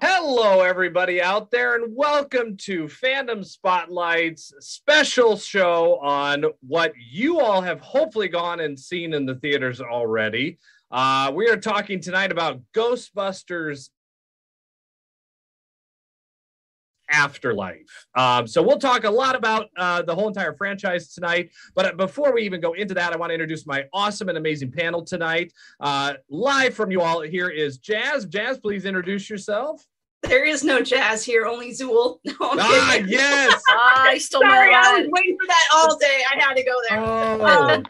Hello, everybody out there, and welcome to Fandom Spotlite's special show on what you all have hopefully gone and seen in the theaters already. Uh, we are talking tonight about Ghostbusters Afterlife. Um, so we'll talk a lot about uh, the whole entire franchise tonight. But before we even go into that, I want to introduce my awesome and amazing panel tonight. Uh, live from you all, here is Jaz. Jaz, please introduce yourself. There is no Jaz here, only Zuul. No, I'm Ah, kidding. yes. I still Sorry, know I was waiting for that all day. I had to go there. Oh,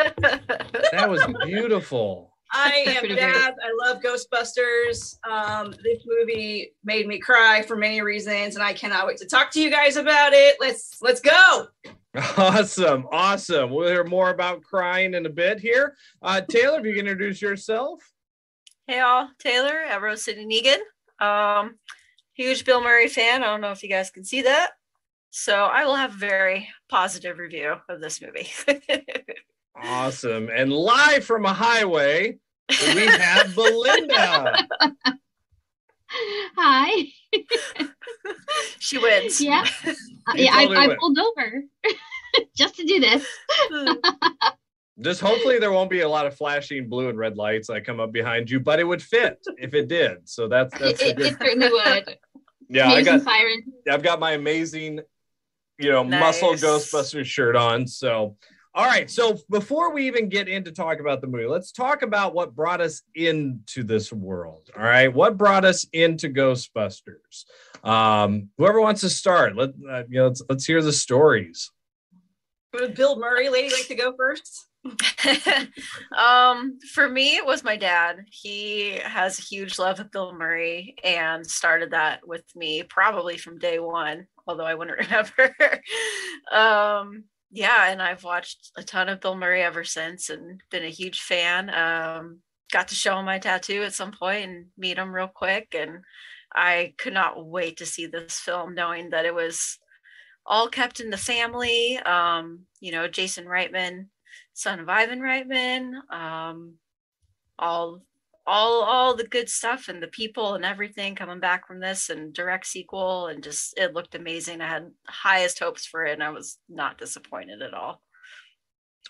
that was beautiful. I am Pretty Dad. I love Ghostbusters. Um, this movie made me cry for many reasons, and I cannot wait to talk to you guys about it. Let's let's go. Awesome, awesome. We'll hear more about crying in a bit here. Uh, Taylor, if you can introduce yourself. Hey all, Taylor at Rose City Negan. Um, huge Bill Murray fan. I don't know if you guys can see that. So I will have a very positive review of this movie. Awesome. And live from a highway, we have Belinda. Hi. she wins. Yeah. You yeah, I, totally I win. pulled over just to do this. Just hopefully there won't be a lot of flashing blue and red lights that come up behind you, but it would fit if it did. So that's It, that's a it, good. it certainly would. Yeah, Maybe I some got sirens. I've got my amazing, you know, muscle Nice. Ghostbusters shirt on. So, all right. So before we even get into talk about the movie, let's talk about what brought us into this world. All right, what brought us into Ghostbusters? Um, whoever wants to start, let uh, you know. Let's let's hear the stories. Would Bill Murray lady like to go first? um, for me, it was my dad. He has a huge love of Bill Murray and started that with me probably from day one, although I wouldn't remember. um, yeah, and I've watched a ton of Bill Murray ever since and been a huge fan. Um, got to show him my tattoo at some point and meet him real quick. And I could not wait to see this film, knowing that it was all kept in the family. Um, you know, Jason Reitman son of Ivan Reitman, um, all all all the good stuff and the people and everything coming back from this and direct sequel and just it looked amazing. I had highest hopes for it and I was not disappointed at all.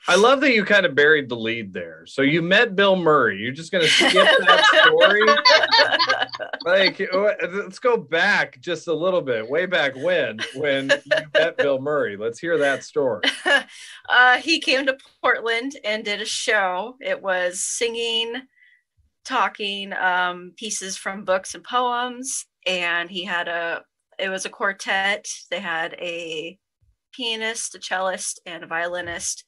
I love that you kind of buried the lead there. So you met Bill Murray. You're just gonna skip that story. like uh, let's go back just a little bit way back when when you met bill murray let's hear that story uh, he came to Portland and did a show. It was singing, talking um, pieces from books and poems, and he had a. It was a quartet. They had a pianist, a cellist, and a violinist,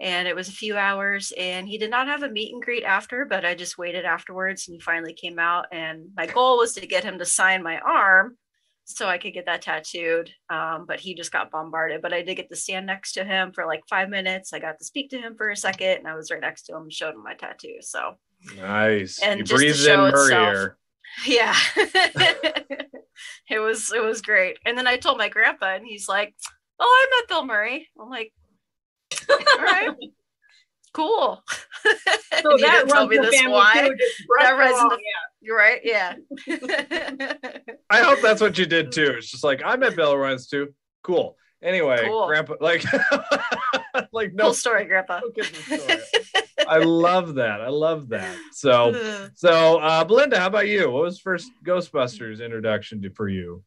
and it was a few hours. And he did not have a meet and greet after, but I just waited afterwards, and he finally came out. And my goal was to get him to sign my arm so I could get that tattooed. Um, but he just got bombarded. But I did get to stand next to him for like five minutes. I got to speak to him for a second, and I was right next to him, showed him my tattoo. So nice And you just to breathed in show murray itself. air. yeah, it was it was great. And then I told my grandpa, and he's like, "Oh, I met Bill Murray." I'm like, "All right." Cool. So And that didn't tell runs me this why. too. Just That it runs in off, You're right. Yeah. i hope that's what you did too it's just like i met bill once too cool anyway Cool. grandpa like like no cool story, Grandpa. no story. i love that i love that so so uh belinda how about you what was first ghostbusters introduction to for you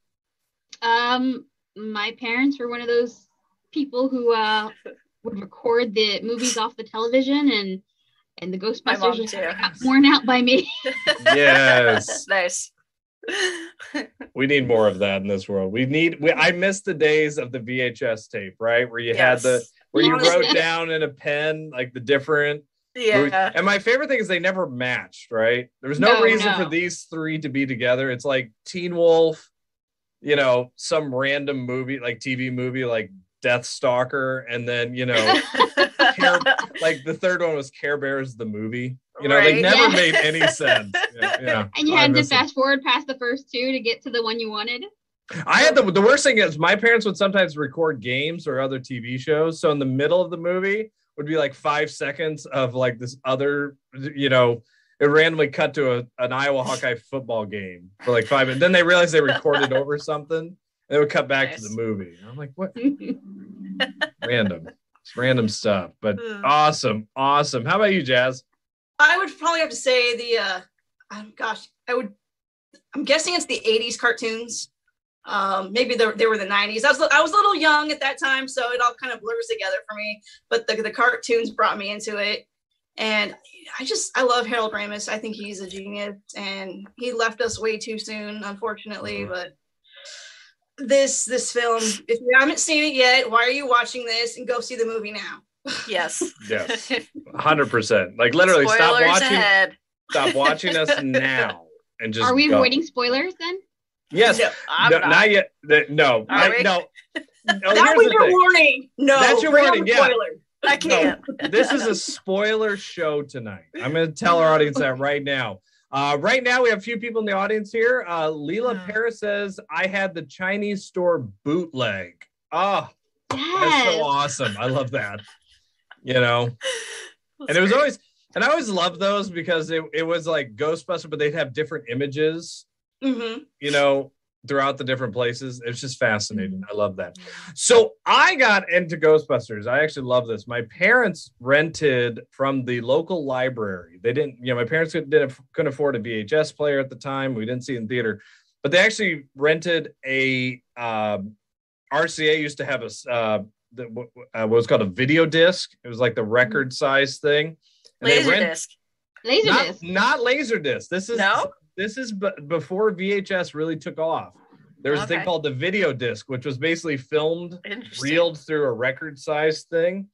Um, my parents were one of those people who uh would record the movies off the television and and the Ghostbusters just got worn out by me. yes nice. We need more of that in this world. We need. We, I miss the days of the VHS tape, right, where you had the where you wrote down in a pen like the different. movies. Yeah. And my favorite thing is they never matched, right? There was no, No, reason no. for these three to be together. It's like Teen Wolf, you know, some random movie like TV movie like Death Stalker, and then you know, Care, like the third one was Care Bears the movie. You know, they never Yeah. made any sense. Yeah, yeah. and you had to it. fast forward past the first two to get to the one you wanted. I had the the worst thing is my parents would sometimes record games or other TV shows. So in the middle of the movie would be like five seconds of like this other, you know, it randomly cut to a, an Iowa Hawkeye football game for like five minutes. Then they realized they recorded over something. And they would cut back Nice. to the movie. I'm like, what? random. It's random stuff. But awesome. Awesome. How about you, Jaz? I would probably have to say the uh gosh, I would I'm guessing it's the 80s cartoons. Um maybe they they were the 90s. I was I was a little young at that time, so it all kind of blurs together for me, but the the cartoons brought me into it. And I just I love Harold Ramis. I think he's a genius and he left us way too soon, unfortunately, Mhm. but this this film, if you haven't seen it yet, why are you watching this and go see the movie now? Yes. Yes. 100%. Like literally stop Spoilers watching ahead. stop watching us now and just Are we go. avoiding spoilers then? Yes. No. No, not. not yet. No. I, no. No, that here's was your thing. warning. No, That's your bring on warning, the yeah. spoiler. I can't. this is a spoiler show tonight. I'm going to tell our audience that right now. Uh, right now, we have a few people in the audience here. Uh, Leela Hmm. Paris says, I had the Chinese store bootleg. Oh, yes. that's so awesome. I love that. You know, and it was great. always, and I always loved those because it, it was like Ghostbuster, but they'd have different images, hmm you know, throughout the different places. It's just fascinating. I love that. So I got into Ghostbusters. I actually love this. My parents rented from the local library. They didn't, you know, my parents couldn't, didn't couldn't afford a VHS player at the time. We didn't see it in theater, but they actually rented a um, RCA used to have a uh, the, what uh, was called a video disc. It was like the record size thing. And they rent- Laserdisc. not, Laserdisc. not laser disc. This is No? this is b- before VHS really took off. There was a thing called the video disc, which was basically filmed Interesting. reeled through a record size thing.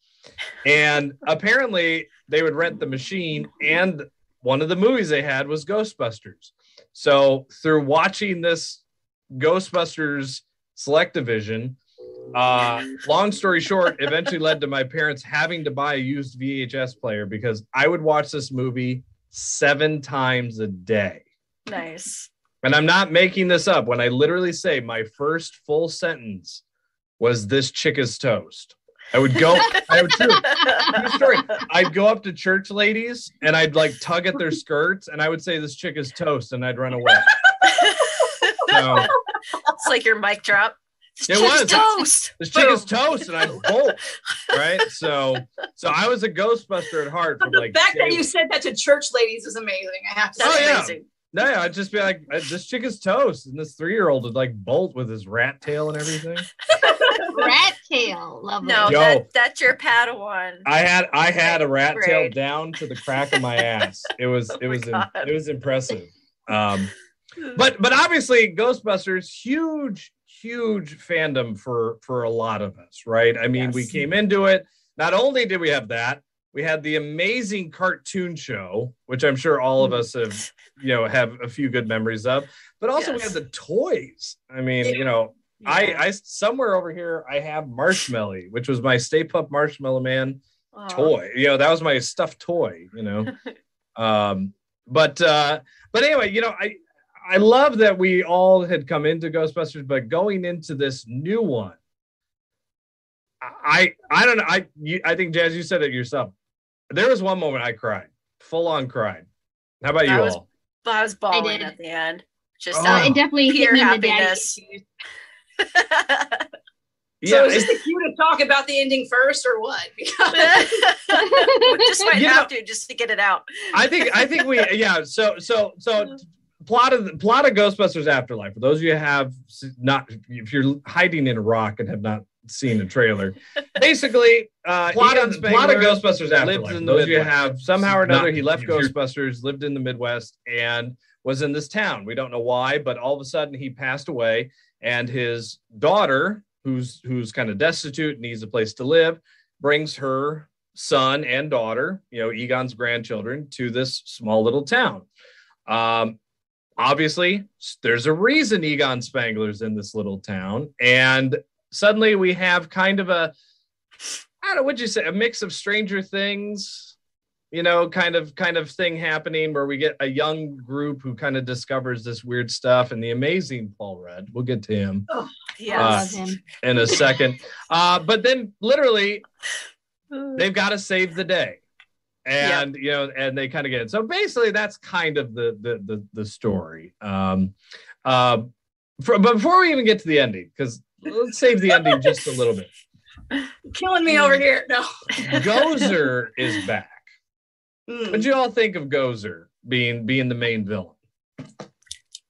And apparently they would rent the machine and one of the movies they had was Ghostbusters. So through watching this Ghostbusters SelectaVision, uh, long story short, eventually led to my parents having to buy a used VHS player because I would watch this movie seven times a day. Nice. And I'm not making this up when I literally say my first full sentence was this chick is toast. I would go, I would true, true story. I'd go up to church ladies and I'd like tug at their skirts and I would say this chick is toast and I'd run away. So it's like your mic drop. It was. toast. this chick is toast and I'd bolt. Right. So so I was a Ghostbuster at heart from the like fact that you said that to church ladies is amazing. I have to Oh, say. yeah. amazing. No, yeah, I'd just be like, "Uh, this chick is toast. And this three year old would like bolt with his rat tail and everything. Rat tail. Lovely. No, Yo. that, that's your Padawan. I had I had a rat tail down to the crack of my ass. It was Oh it was im- God. it was impressive. Um, but but obviously Ghostbusters huge huge fandom for for a lot of us, right? I mean, we came into it. Not only did we have that, we had the amazing cartoon show, which I'm sure all of us have you know have a few good memories of. But also we had the toys. I mean, you know, I Yeah. I somewhere over here I have Marshmallow, which was my Stay Puft Marshmallow Man Aw. toy. You know, that was my stuffed toy, you know. um, but uh, but anyway, you know, I I love that we all had come into Ghostbusters, but going into this new one, I I don't know. I you, I think Jaz, you said it yourself. There was one moment I cried, full on cried. How about That you was- all? I was bawling did. at the end. Just Oh. Uh, out it definitely hit Pure me the daddy happiness. So Yeah, is this it- the cue to talk about the ending first or what? Because we just might You have to just to get it out. I think I think we yeah. So so so plot of plot of Ghostbusters Afterlife. For those of you who have not, if you're hiding in a rock and have not seen the trailer, basically uh, Plot Egon of- plot of Spengler Ghostbusters lived Afterlife. in Those those of you you have somehow or another Not- he left Ghostbusters, lived in the Midwest, and was in this town. We don't know why, but all of a sudden he passed away, and his daughter, who's who's kind of destitute, needs a place to live, brings her son and daughter, you know, Egon's grandchildren, to this small little town. Um, obviously, there's a reason Egon Spengler's in this little town, and suddenly we have kind of a, I don't know, what'd you say, a mix of Stranger Things, you know, kind of kind of thing happening where we get a young group who kind of discovers this weird stuff, and the amazing Paul Rudd. We'll get to him I Yes. love him. in a second. Uh, but then literally they've got to save the day. And you know, and they kind of get it. So basically, that's kind of the the the, the story. Um, uh, for, but before we even get to the ending, because let's save the ending just a little bit. Killing me over here. No. Gozer is back. Mm. What'd you all think of Gozer being being the main villain?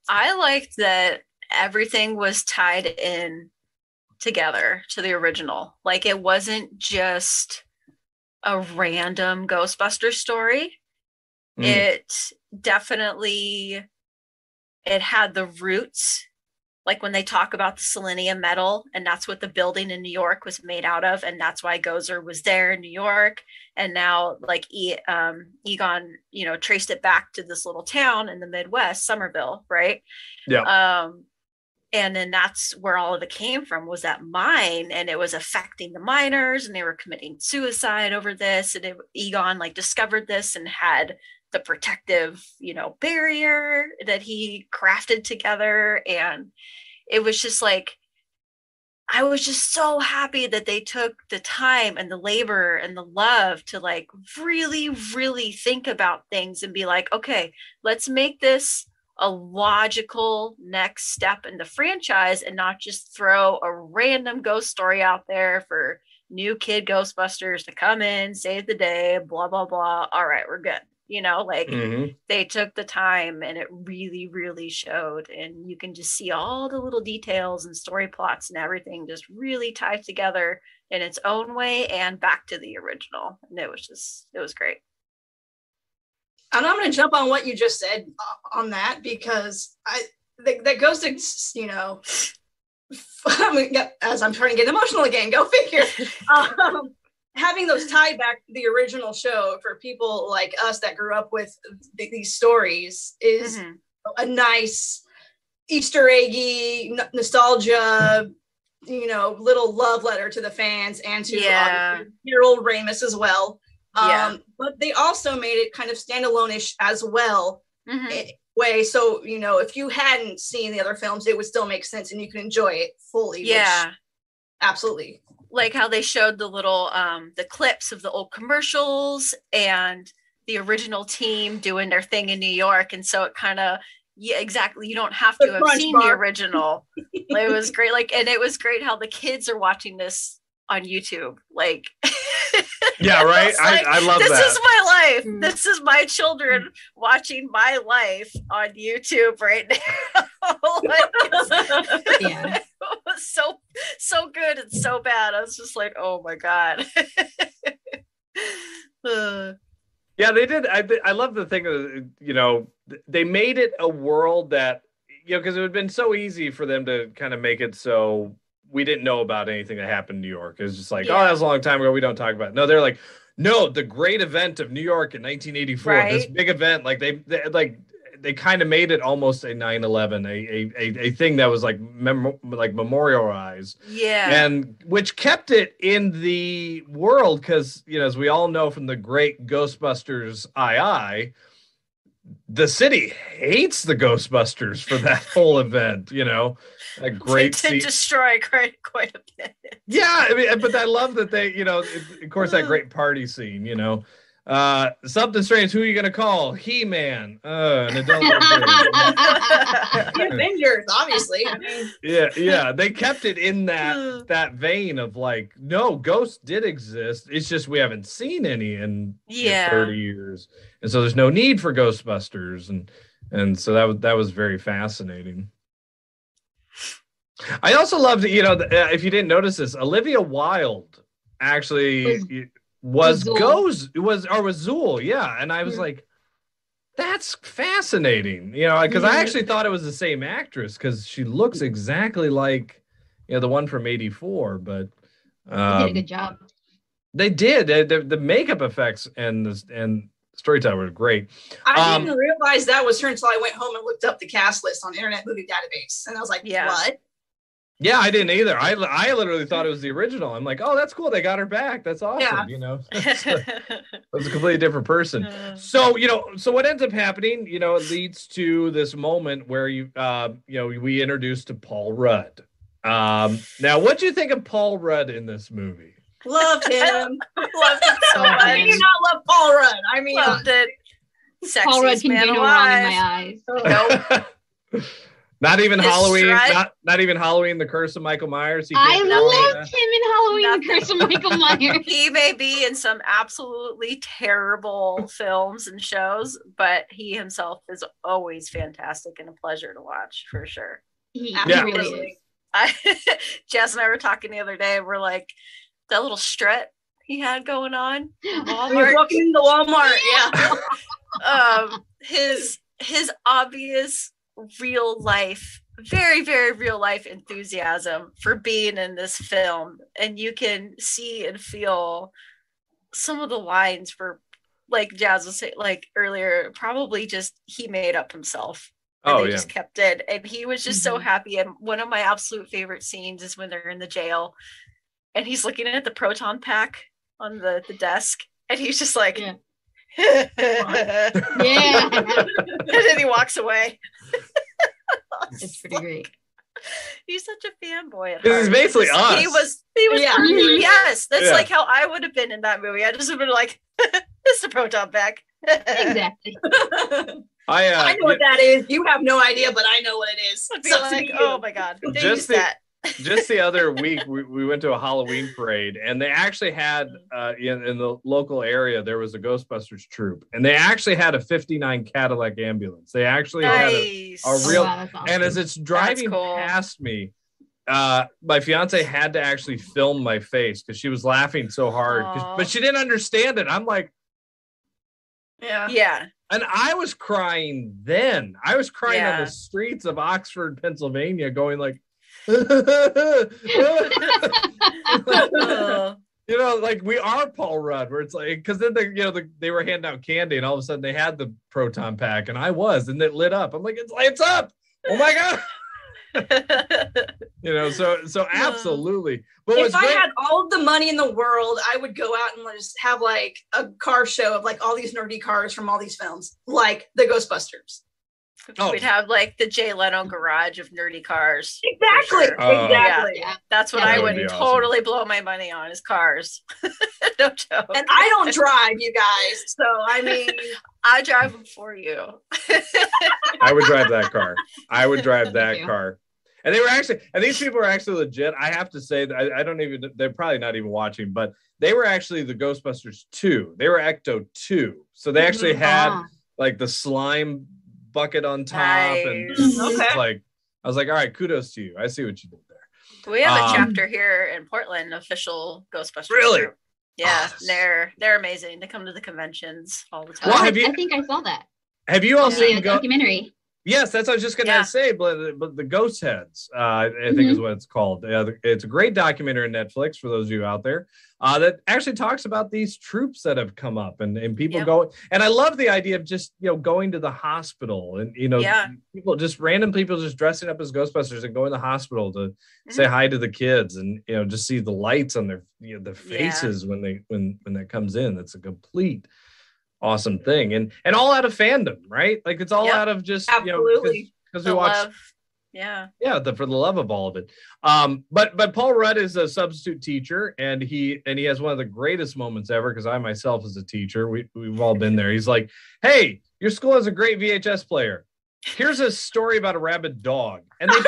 I liked that everything was tied in together to the original. Like it wasn't just a random Ghostbuster story. Mm. It definitely it had the roots like when they talk about the selenium metal and that's what the building in new york was made out of and that's why gozer was there in new york and now like e, um, egon you know traced it back to this little town in the midwest Summerville right Yeah. um and then that's where all of it came from was that mine and it was affecting the miners and they were committing suicide over this and it, egon like discovered this and had the protective you know barrier that he crafted together. And it was just like i was just so happy that they took the time and the labor and the love to like really really think about things and be like okay let's make this a logical next step in the franchise and not just throw a random ghost story out there for new kid ghostbusters to come in save the day blah blah blah. All right we're good. You know like Mhm. they took the time and it really really showed. And you can just see all the little details and story plots and everything just really tied together in its own way and back to the original. And it was just it was great And I'm going to jump on what you just said on that because I that, that goes to you know I mean, yeah, as I'm starting to get emotional again. Go figure. um, having those tied back to the original show for people like us that grew up with th- these stories is Mhm. a nice Easter eggy n- nostalgia. You know, little love letter to the fans and to Yeah. old Ramis as well. Um, Yeah. But they also made it kind of standalone-ish as well Mhm. i- way. So you know, if you hadn't seen the other films, it would still make sense and you can enjoy it fully. which- yeah absolutely. like how they showed the little um the clips of the old commercials and the original team doing their thing in New York and so it kind of yeah exactly you don't have to The have seen the original it was great like and it was great how the kids are watching this on YouTube like Yeah, right. I, like, I love this that. is my life Mm. this is my children watching my life on YouTube right now Like, it's- Yeah. it was so so good and so bad. I was just like, oh my god. Uh, Yeah, they did. I I love the thing you know they made it a world that you know because it would have been so easy for them to kind of make it so we didn't know about anything that happened in New York. It's just like, oh, that was a long time ago. We don't talk about. It. No, they're like, no, the great event of New York in 1984. This big event, like they, they like they kind of made it almost a 9/11, a a a, a thing that was like mem- like memorialized yeah. and which kept it in the world because you know as we all know from the great ghostbusters ii the city hates the ghostbusters for that whole event you know a great they did scene. destroy quite quite a bit. yeah i mean but i love that they you know of course that great party scene you know. Uh something strange who are you gonna call? He-man. Uh an adult The Avengers, obviously. I mean, yeah yeah they kept it in that that vein of like no ghosts did exist it's just we haven't seen any in in Yeah. 30 years. And so there's no need for ghostbusters and and so that was that was very fascinating i also loved you know the- uh, if you didn't notice this olivia wilde actually Was- was, was goes was or was zuul yeah and i was Yeah. like that's fascinating you know because i actually thought it was the same actress because she looks exactly like you know the one from 84 but They did um, a good job. they did the, the, the makeup effects and the and storytelling were great I Um, didn't realize that was her until I went home and looked up the cast list on Internet Movie Database, and I was like, Yeah. "What?" Yeah i didn't either i i literally thought it was the original i'm like oh that's cool they got her back that's awesome Yeah. you know it's a completely different person so you know so what ends up happening you know it leads to this moment where you uh you know we introduced to paul rudd um now what do you think of paul rudd in this movie Loved him. Loved it so How can you not love Paul Rudd? I mean, Loved it. Paul Rudd can man do no wrong in my eyes. Nope. Not even His Halloween. strut. Not not even Halloween. The Curse of Michael Myers. He I can't- loved him in Halloween: Nothing. The Curse of Michael Myers. He may be in some absolutely terrible films and shows, but he himself is always fantastic and a pleasure to watch for sure. He, he Yeah. really is. I Jess and I were talking the other day. We're like that little strut he had going on. Walmart. walking into Walmart, yeah. um his his obvious real life very very real life enthusiasm for being in this film and you can see and feel some of the lines for like Jaz was saying like earlier probably just he made up himself and Oh they yeah. just kept it and he was just so Mhm. happy and one of my absolute favorite scenes is when they're in the jail and he's looking at the proton pack on the the desk and he's just like Yeah. and Yeah, then he walks away it's pretty great. he's such a fanboy at This is heart. basically he us. was he was Yeah. yes that's Yeah. like how i would have been in that movie i just would have been like this is a proton pack Exactly. I uh, I know what that is. You have no idea, but I know what it is. I'd be Sucks like oh my god they Just used the- that just the other week we, we went to a halloween parade and they actually had uh, in, in the local area there was a ghostbusters troop and they actually had a 59 cadillac ambulance. They actually had a, nice. a Oh, real- wow, awesome. and as it's driving cool. past me uh my fiance had to actually film my face because she was laughing so hard but she didn't understand it. I'm like Yeah. yeah. And i was crying then. I was crying on the streets of oxford pennsylvania going like you know, like we are Paul Rudd, where it's like, because then they, you know, the, they were handing out candy, and all of a sudden they had the proton pack, and I was, and it lit up. I'm like, it's lights up. Oh my god, you know. So, so absolutely. But If I great, had all of the money in the world, I would go out and just have like a car show of like all these nerdy cars from all these films, like the Ghostbusters. Oh. we'd have like the jay leno garage of nerdy cars Exactly. sure. Oh. exactly. yeah. that's what Yeah, i would would be awesome. totally blow my money on is cars no joke And I don't drive, you guys. So I mean, I drive them for you. I would drive that car. I would drive that car. And they were actually, and these people are actually legit. I have to say that I, I don't even, they're probably not even watching, but they were actually the Ghostbusters 2. They were Ecto 2. So they actually Mhm. had Ah. like the slime bucket on top. And Okay. like, I was like, all right, kudos to you. I see what you did there. We have a Um, chapter here in Portland, official Ghostbusters. Really? group. Yeah, Oh, they're they're amazing. They come to the conventions all the time. Well, have you- I think I saw that. Have you all on seen the Go- documentary. Yes, that's what I was just going to Yeah. say, but, but the Ghost Heads, uh, I think is what it's called. Uh, it's a great documentary on Netflix for those of you out there uh, that actually talks about these troops that have come up and, and people Yep. go. And I love the idea of just, you know, going to the hospital and, you know, Yeah. people just random people just dressing up as Ghostbusters and going to the hospital to say Mhm. hi to the kids and, you know, just see the lights on their, you know, their Yeah. faces when they, when, when that comes in. That's a complete awesome thing. And, and all out of fandom, right? Like it's all Yep. out of just, you know, 'cause- absolutely. because we watch love. Yeah. yeah the, for the love of all of it um but but paul rudd is a substitute teacher and he and he has one of the greatest moments ever because i myself as a teacher we, we've all been there he's like hey your school has a great vhs player here's a story about a rabid dog and they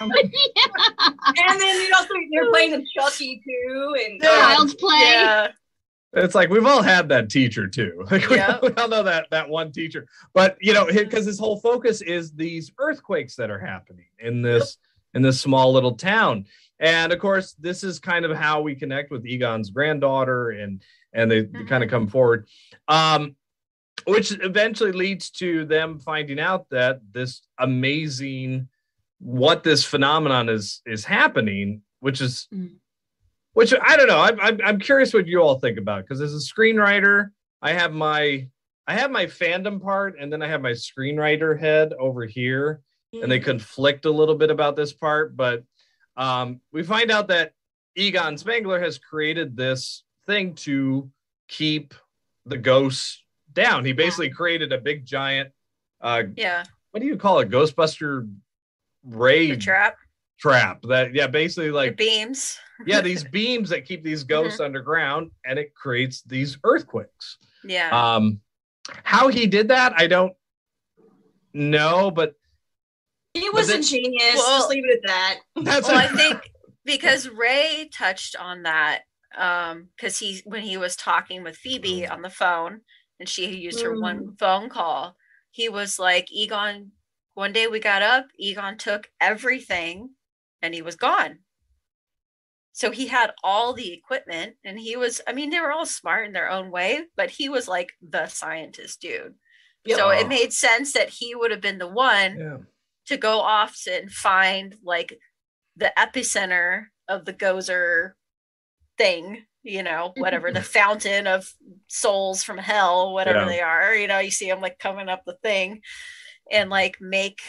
And then you also you're playing with Chucky too, and Child's play. Yeah. It's like we've all had that teacher too. Like we, Yeah. we all know that that one teacher. But you know because his whole focus is these earthquakes that are happening in this in this small little town. And of course this is kind of how we connect with egon's granddaughter and and they, kind of come forward. Um which eventually leads to them finding out that this amazing what this phenomenon is is happening which is Mm. Which I don't know. I'm I'm, I'm curious what you all think about because as a screenwriter, I have my I have my fandom part, and then I have my screenwriter head over here, and they conflict a little bit about this part. But um, we find out that Egon Spengler has created this thing to keep the ghosts down. He basically created a big giant. Uh, Yeah. what do you call it? Ghostbuster ray The trap. Trap that yeah basically The like beams. yeah these beams that keep these ghosts underground and it creates these earthquakes Yeah. um how he did that i don't know but He was then- ingenious. Well- just leave it at that. that's well, I think because Ray touched on that, um, because he when he was talking with Phoebe on the phone and she used her one phone call, he was like, Egon, one day we got up, Egon took everything and he was gone. So he had all the equipment and he was, I mean, they were all smart in their own way, but he was like the scientist dude. Yep. So it made sense that he would have been the one yeah to go off and find like the epicenter of the gozer thing you know whatever the fountain of souls from hell whatever Yeah. they are you know you see them like coming up the thing and like make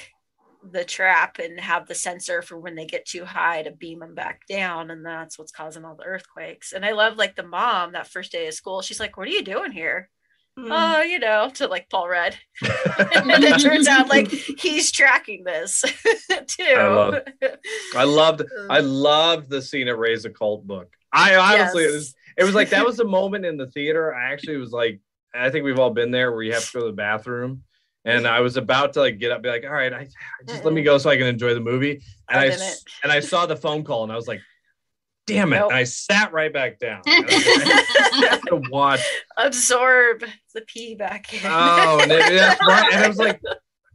the trap and have the sensor for when they get too high to beam them back down and that's what's causing all the earthquakes. And i love like the mom that first day of school she's like what are you doing here? Mm. oh you know to like paul rudd. And it turns out like he's tracking this too. I love- i loved i loved the scene at Ray's occult book. I honestly it was it was like that was a moment in the theater i actually was like i think we've all been there where you have to go to the bathroom and i was about to like get up be like all right I, I just let me go so i can enjoy the movie and I i, and i saw the phone call and i was like damn it Nope. and i sat right back down I like, to watch Absorb the pee back in. oh and, it, that's right. and i was like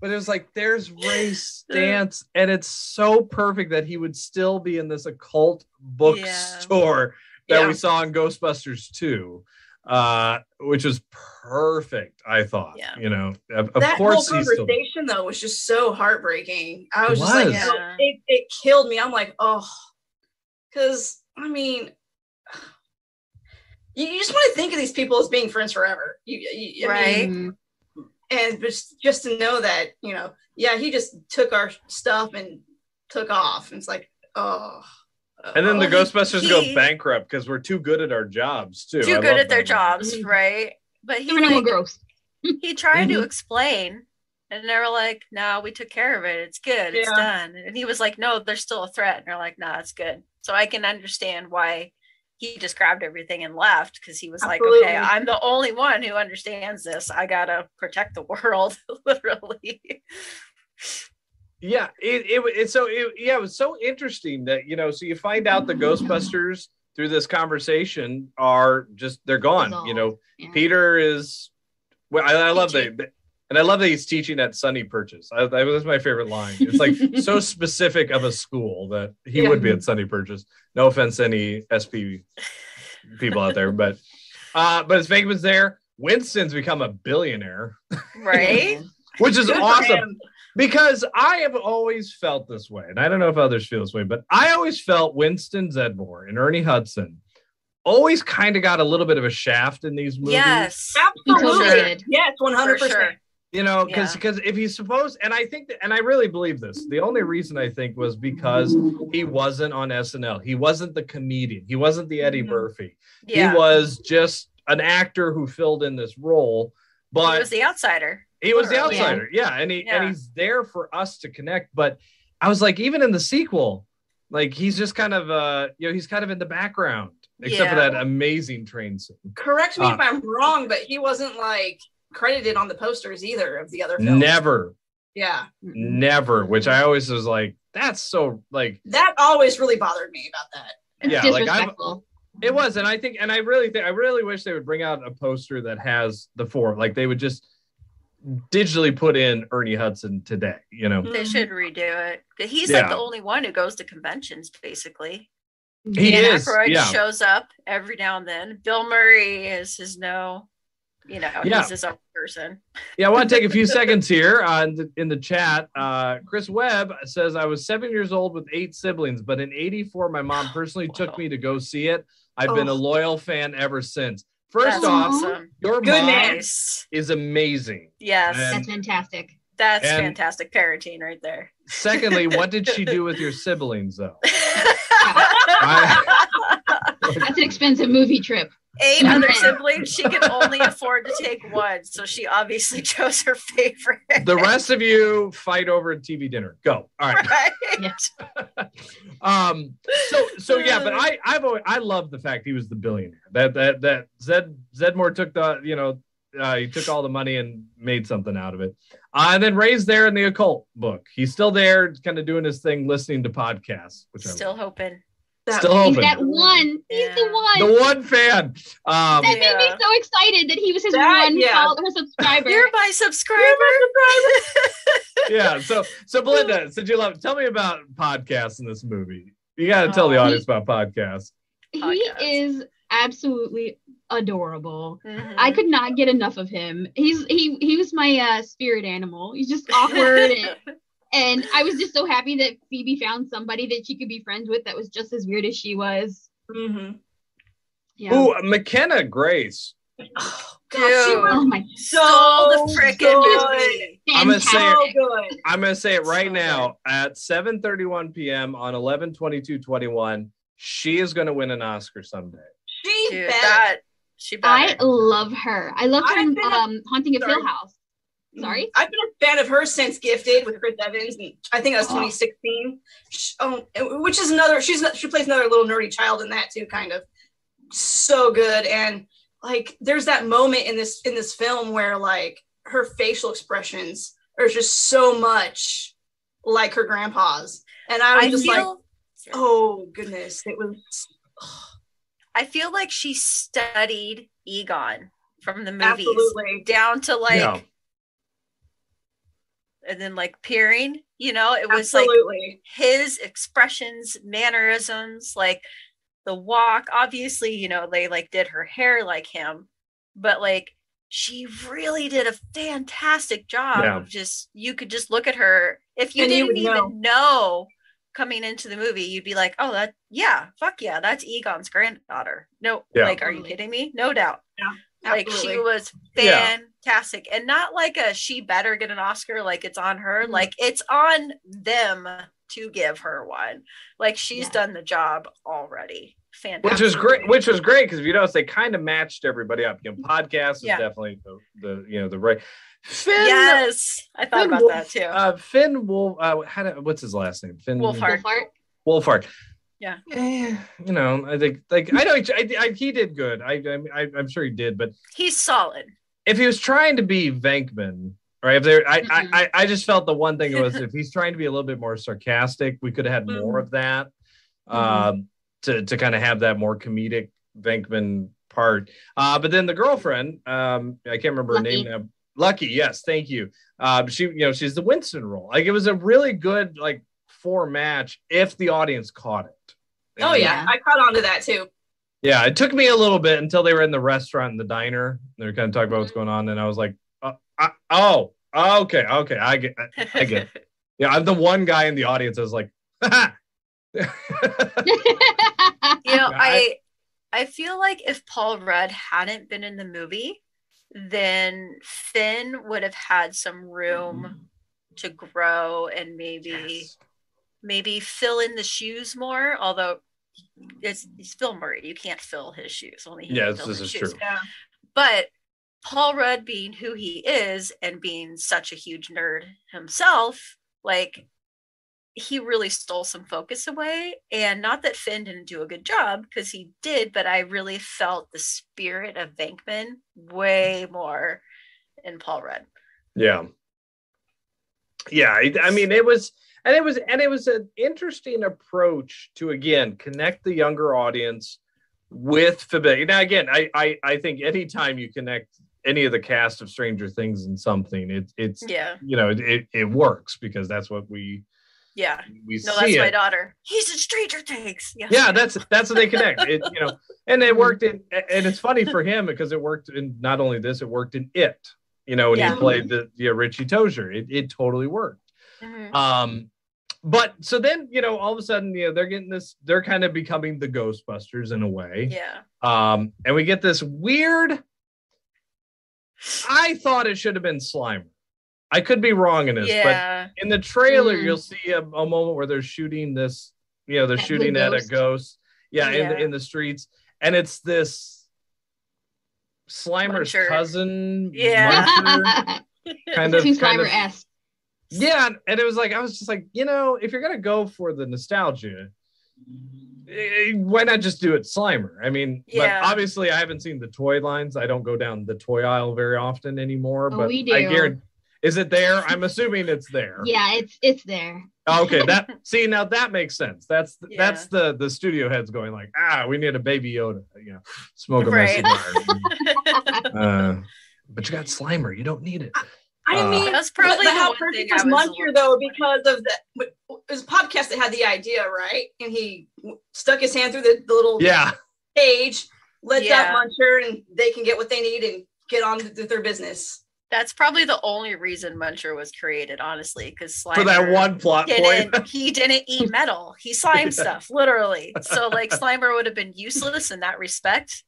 but it was like there's Ray's stance and it's so perfect that he would still be in this occult bookstore that Yeah. we saw in ghostbusters 2 uh which was perfect i thought Yeah. you know of, of that course whole he's still conversation though was just so heartbreaking. I It was just like, Yeah. it, it killed me. I'm like, oh, because I mean, you, you just want to think of these people as being friends forever. You, you I Right. mean, and just just to know that you know, yeah, he just took our stuff and took off. And it's like, oh. And then the Well, he- ghostbusters go bankrupt because we're too good at our jobs too Too I good at their that. jobs, right? But he like, gross. he tried to Mhm. explain and they were like, no, we took care of it. It's good. It's Yeah. done. And he was like, no, there's still a threat. And they're like, no, it's good. So I can understand why he just grabbed everything and left because he was like, okay, I'm the only one who understands this. I got to protect the world, literally. Yeah it, it it's so it, yeah it was so interesting that you know so you find out the ghostbusters through this conversation are just they're gone you know Yeah. peter is well i, I love that and i love that he's teaching at SUNY Purchase I, that was my favorite line it's like so specific of a school that he Yeah. would be at SUNY Purchase no offense to any sp people out there but uh but as Venkman's there winston's become a billionaire Right? which is Good awesome. Because I have always felt this way, and I don't know if others feel this way, but I always felt Winston Zeddemore and Ernie Hudson always kind of got a little bit of a shaft in these movies. yes. Absolutely. sure. Yes, 100%. You know, because Yeah. because if he's supposed, and I think, that, and I really believe this. The only reason I think was because he wasn't on SNL. He wasn't the comedian. He wasn't the Eddie Mhm. Murphy. Yeah. He was just an actor who filled in this role. But he was the outsider. He was the outsider, yeah, and he Yeah. and he's there for us to connect. But I was like, even in the sequel, like he's just kind of uh, you know, he's kind of in the background, except for that amazing train scene. Correct me Uh, if I'm wrong, but he wasn't like credited on the posters either of the other films. Never, Yeah. never. Which I always was like, that's so like That always really bothered me about that. It's Yeah, like, I'm- it was, and I think, and I really think, I really wish they would bring out a poster that has the four. Like they would just digitally put in Ernie Hudson today. You know, They should redo it. He's Yeah. like the only one who goes to conventions, basically. He Dan is, Aykroyd yeah. shows up every now and then. Bill Murray is his no, you know, Yeah. he's his own person. Yeah, I want to take a few seconds here on the, in the chat. Uh, Chris Webb says I was seven years old with eight siblings, but in '84, my mom personally took me to go see it. I've been a Oh. loyal fan ever since. First That's off, awesome. your Good mom is amazing. Yes. And- That's fantastic. That's and- fantastic parenting right there. Secondly, what did she do with your siblings though? That's an expensive movie trip. Eight other siblings. She could only afford to take one, so she obviously chose her favorite. The rest of you fight over a TV dinner. Go. All right. right? um so so yeah but i i've always i love the fact he was the billionaire that that that zed Zeddemore took the you know uh, he took all the money and made something out of it uh, and then ray's there in the occult book he's still there kind of doing his thing listening to podcasts which Still i hoping. That- still He's hoping that one. He's the one. the one fan um that made me so excited that he was his That- one yeah. follower subscriber. You're my subscriber. yeah so so belinda since you love tell me about podcasts in this movie you got to tell the Oh. audience about podcasts he podcast. is absolutely adorable. Mhm. I could not get enough of him. He's he he was my uh, spirit animal. He's just awkward and, and I was just so happy that Phoebe found somebody that she could be friends with that was just as weird as she was. Mhm. Yeah. Ooh, mckenna grace Oh, gosh, she Dude. was Oh my Stole the so frickin' good. movie. I'm gonna say it. so I'm gonna say it right So now at 7:31 p.m. on 11:22:21. She is gonna win an Oscar someday. She Dude, better. that she I love her. I loved her I've in a- um, Haunting of Hill House. Sorry? Mm-hmm. I've been a fan of her since Gifted with Chris Evans, and I think that was Oh. 2016. Sh- Oh, which is another. She's she plays another little nerdy child in that too, kind of. So good, and like there's that moment in this in this film where like her facial expressions are just so much like her grandpa's, and I was I just like, oh goodness, it was I feel like she studied Egon from the movies absolutely. down to like Yeah. And then like peering, you know, it was like his expressions, mannerisms, like the walk. Obviously, you know, they like did her hair like him, but like she really did a fantastic job Yeah. of just you could just look at her. If you And didn't would even know. coming into the movie, you'd be like, Oh, that yeah, fuck yeah, that's Egon's granddaughter. No, Yeah. like, are you kidding me? No doubt. Like she Absolutely. was Yeah. fantastic. And not like a she better get an Oscar, like it's on her. Mhm. Like it's on them to give her one. Like she's Yeah. done the job already. Fantastic. Which was great. Which was great because if you notice, they kind of matched everybody up. You know, podcast is Yeah. definitely the, the you know the right. Finn. Yes. I thought Finn about Wolf- that too. Uh, Finn Wolf. Uh, how do, what's his last name? Finn Wolfhard. Wolfhard. Wolfhard. Yeah. Eh, you know, I think like I know he, I, I, he did good. I, I I'm sure he did, but He's solid. if he was trying to be Venkman, right? If there, I, I, Mhm. I, I just felt the one thing was if he's trying to be a little bit more sarcastic, we could have had more of that, um, to to kind of have that more comedic Venkman part. Uh, but then the girlfriend, um, I can't remember her name now. Lucky, yes, thank you. Um, she, you know, she's the Winston role. Like it was a really good like four match if the audience caught it. Oh yeah, Yeah. I caught on to that too. Yeah, it took me a little bit until they were in the restaurant in the diner. They were kind of talking about what's going on, and I was like, uh, uh, "Oh, okay, okay, I get, I, I get." it. Yeah, I'm the one guy in the audience I was like, you know, I- I I feel like if Paul Rudd hadn't been in the movie, then Finn would have had some room to grow and maybe Yes. maybe fill in the shoes more. Although it's, it's Bill Murray, you can't fill his shoes. Only he Yeah, this, this is shoes. true. Yeah. But Paul Rudd being who he is and being such a huge nerd himself, like he really stole some focus away. And not that Finn didn't do a good job, because he did, but I really felt the spirit of Venkman way more in Paul Rudd. Yeah, yeah. I, I mean, it was, and it was, and it was an interesting approach to again connect the younger audience with Fabelli. Now, again, I, I, I think anytime you connect any of the cast of Stranger Things in something, it, it's, Yeah. you know, it, it works because that's what we Yeah. we No, see that's it. my daughter. He's in Stranger Things. Yeah. yeah that's that's what they connect it you know and it worked in and it's funny for him because it worked in not only this it worked in it you know when Yeah. he played the yeah, richie tozier it, it totally worked Mhm. um but so then you know all of a sudden you know they're getting this they're kind of becoming the ghostbusters in a way Yeah. um and we get this weird i thought it should have been slimer i could be wrong in this but in the trailer Mm. you'll see a, a moment where they're shooting this you know they're That shooting blue at a ghost. ghost yeah, In, the, in the streets and it's this Slimer's Muncher. cousin. Yeah. Kind of, Too kind Slimer of esque. Yeah and it was like i was just like you know if you're gonna go for the nostalgia eh, why not just do it slimer i mean Yeah. but obviously i haven't seen the toy lines i don't go down the toy aisle very often anymore Oh, but we i do. guarantee is it there i'm assuming it's there Yeah, it's it's there. okay that see now that makes sense that's Yeah. that's the the studio heads going like ah we need a baby yoda you know smoke a Right. cigar uh, but you got slimer you don't need it I Uh, mean, That's probably but the how one perfect thing was was Muncher though because of the it was a podcast that had the idea right, and he stuck his hand through the, the little yeah cage, lets Yeah. out Muncher, and they can get what they need and get on with their business. That's probably the only reason Muncher was created, honestly, because Slimer for that one plot point didn't he didn't eat metal. He slimed stuff, literally. So like Slimer would have been useless in that respect.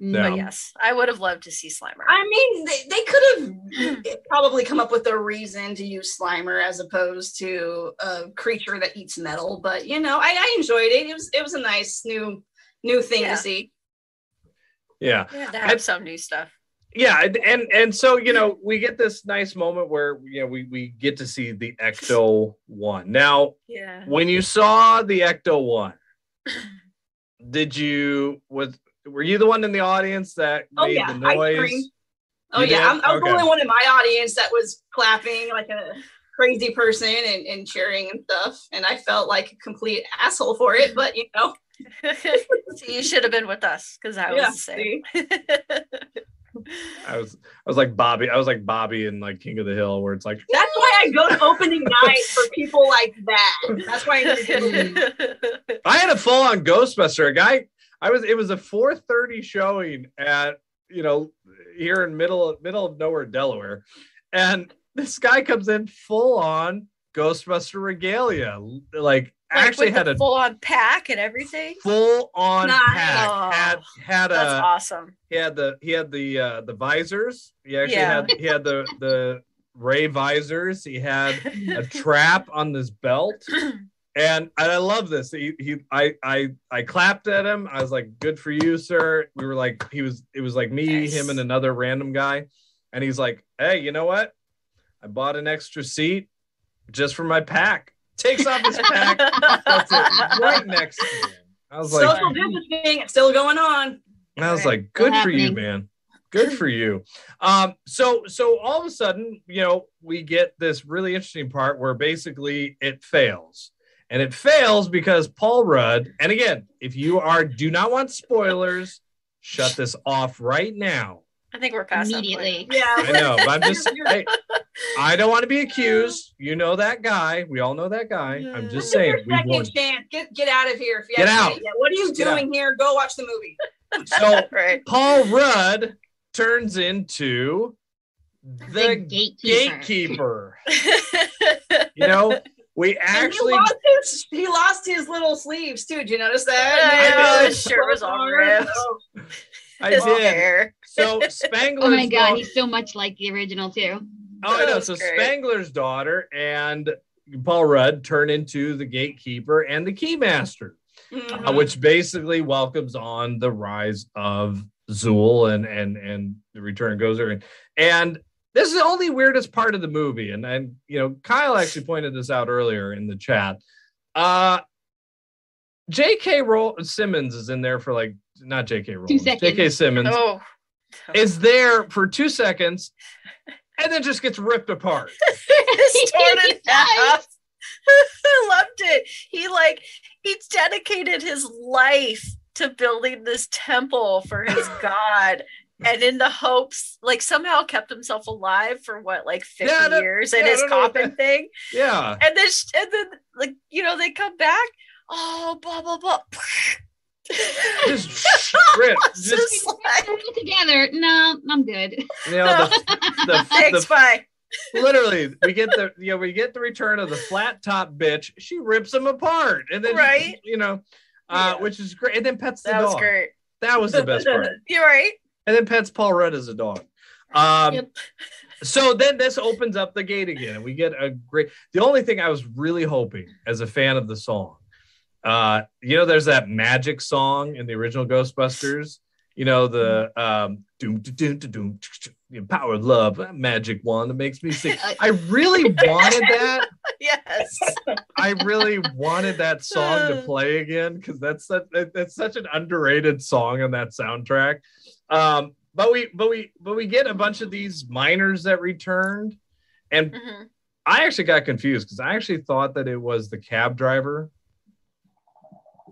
Yeah. But yes, I would have loved to see Slimer. I mean, they, they could have probably come up with a reason to use Slimer as opposed to a creature that eats metal. But you know, I, I enjoyed it. It was it was a nice new new thing Yeah. to see. yeah yeah, to have some new stuff. yeah and- and and so you know we get this nice moment where you know we we get to see the ecto one now Yeah. when you saw the ecto one did you was were you the one in the audience that Oh, made yeah, the noise screamed. Oh You yeah, did? I'm, I was Okay. the only one in my audience that was clapping like a crazy person and, and cheering and stuff, and I felt like a complete asshole for it. But you know, so you should have been with us because I was Yeah, the same. i was i was like bobby i was like bobby in like king of the hill where it's like that's why I go to opening night for people like that. That's why I need to do I had a full on Ghostbuster. A guy, I was. It was a 4:30 showing at you know here in middle middle of nowhere, Delaware, and this guy comes in full on Ghostbuster regalia, like actually with had a full on pack and everything. full on Nice. pack. Aw, Had had That's a awesome. he had the he had the uh the visors. He actually Yeah. had he had the the ray visors. He had a trap on this belt and, and I love this. He, he I I I clapped at him. I was like, "Good for you, sir." We were like, he was it was like me, Nice. him, and another random guy, and he's like, "Hey, you know what? I bought an extra seat just for my pack." Takes off his pack, puts it right next to him. I was like, social distancing. It's still going on. and I was Right. like, good Still for you, man. Good for you. Um, so so all of a sudden, you know, we get this really interesting part where basically it fails. And it fails because Paul Rudd, and again, if you are do not want spoilers, shut this off right now. I think we're past that. Immediately. Yeah, I know, but I'm just You're- I don't want to be accused. You know that guy. We all know that guy. I'm just saying we've second won. chance. Get get out of here if you Get out. seen it. What are you Get doing here? Go watch the movie. So right. Paul Rudd turns into The the gatekeeper. gatekeeper. You know, we actually he lost, his, he lost his little sleeves too. Did you notice that? I Yeah. his shirt was all ripped. Oh, I His did. hair. So Spengler's Oh my god, daughter- he's so much like the original too. oh, I know. So great. Spengler's daughter and Paul Rudd turn into the gatekeeper and the keymaster, mhm. uh, which basically welcomes on the rise of Zuul and and and the return of Gozer. And, and this is the only weirdest part of the movie. And and you know, Kyle actually pointed this out earlier in the chat. Uh J.K. Roll Simmons is in there for like not J.K. Rowling. seconds. J.K. Simmons Oh. is there for two seconds and then just gets ripped apart. Torn in He half. Loved it. He like he's dedicated his life to building this temple for his god. And in the hopes, like somehow kept himself alive for what, like 50 Yeah, I don't- years yeah, in his don't know what coffin thing. Yeah. And then, and then, like, you know, they come back. Oh, blah, blah, blah. Just rip. Just, Just like, Put it together. No, I'm good. you know, the, the, thanks, the, bye. literally, we get the, you know, we get the return of the flat top bitch. She rips him apart. And then, Right. you know, uh, Yeah. which is great. And then pets the That was dog. great. That was the best part. You're right. And then pets Paul Rudd as a dog. Um, Yep. So then this opens up the gate again, and we get a great. The only thing I was really hoping as a fan of the song, uh, you know, there's that magic song in the original Ghostbusters. you know the um doom doom doom doom the power of love magic wand that makes me sing i really wanted that yes. i really wanted that song to play again because that's such that's such an underrated song on that soundtrack um but we but we but we get a bunch of these miners that returned and Mhm. I actually got confused because I actually thought that it was the cab driver.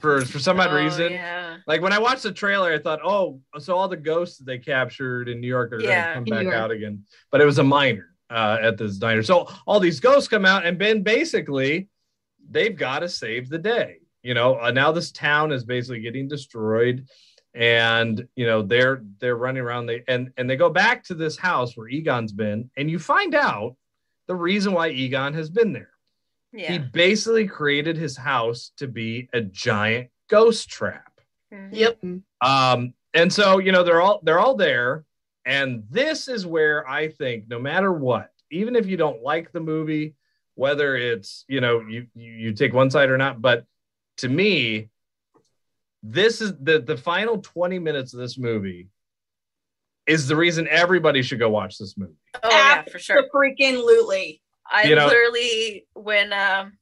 For for some odd Oh, reason, Yeah. like when I watched the trailer, I thought, oh, so all the ghosts that they captured in New York are Yeah. going to come back out again. But it was a miner uh, at this diner. So all these ghosts come out, and Ben basically, they've got to save the day. You know, uh, now this town is basically getting destroyed, and you know they're they're running around. They and and they go back to this house where Egon's been, and you find out the reason why Egon has been there. yeah. He basically created his house to be a giant ghost trap. Mhm. Yep. Um, and so you know they're all they're all there, and this is where I think no matter what, even if you don't like the movie, whether it's you know you you, you take one side or not, but to me, this is the the final twenty minutes of this movie is the reason everybody should go watch this movie. Oh yeah, for sure. freaking lootly. I You know- literally when um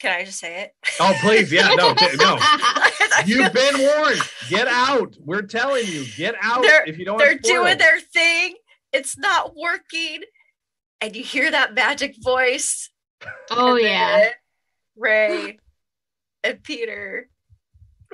can I just say it? Oh please, yeah, no, no. You've been warned. Get out. We're telling you, get out. They're- if you don't, they're want doing their thing. It's not working. And you hear that magic voice. oh yeah. Ray and Peter and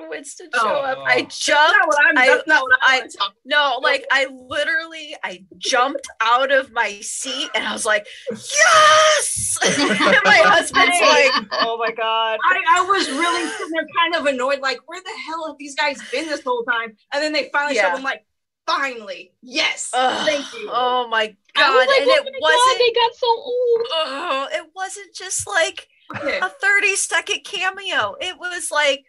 Winston show Oh. up. I oh. That's jumped. not what I'm. I- that's not what I, I- want to No, like I literally I jumped out of my seat and I was like, yes! and my husband's like, oh my god. I, I was really sitting there kind of annoyed, like, where the hell have these guys been this whole time? And then they finally showed Yeah. up. I'm like, finally, yes, Ugh, thank you. Oh my god. I was like, and oh it my wasn't god, they got so old. oh, it wasn't just like Okay. a 30 second cameo. It was like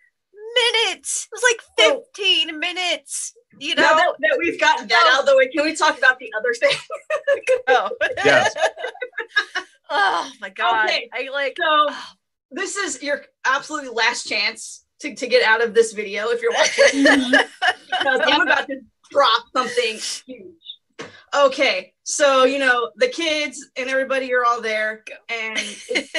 minutes. It was like So- 15 minutes. You Now know? that, that we've gotten that out of the way, can we talk about the other thing? Oh. Yes. oh my god. Okay. I like So this is your absolutely last chance to, to get out of this video if you're watching mm-hmm. because I'm about to drop something huge. Okay, so you know the kids and everybody are all there, and it's,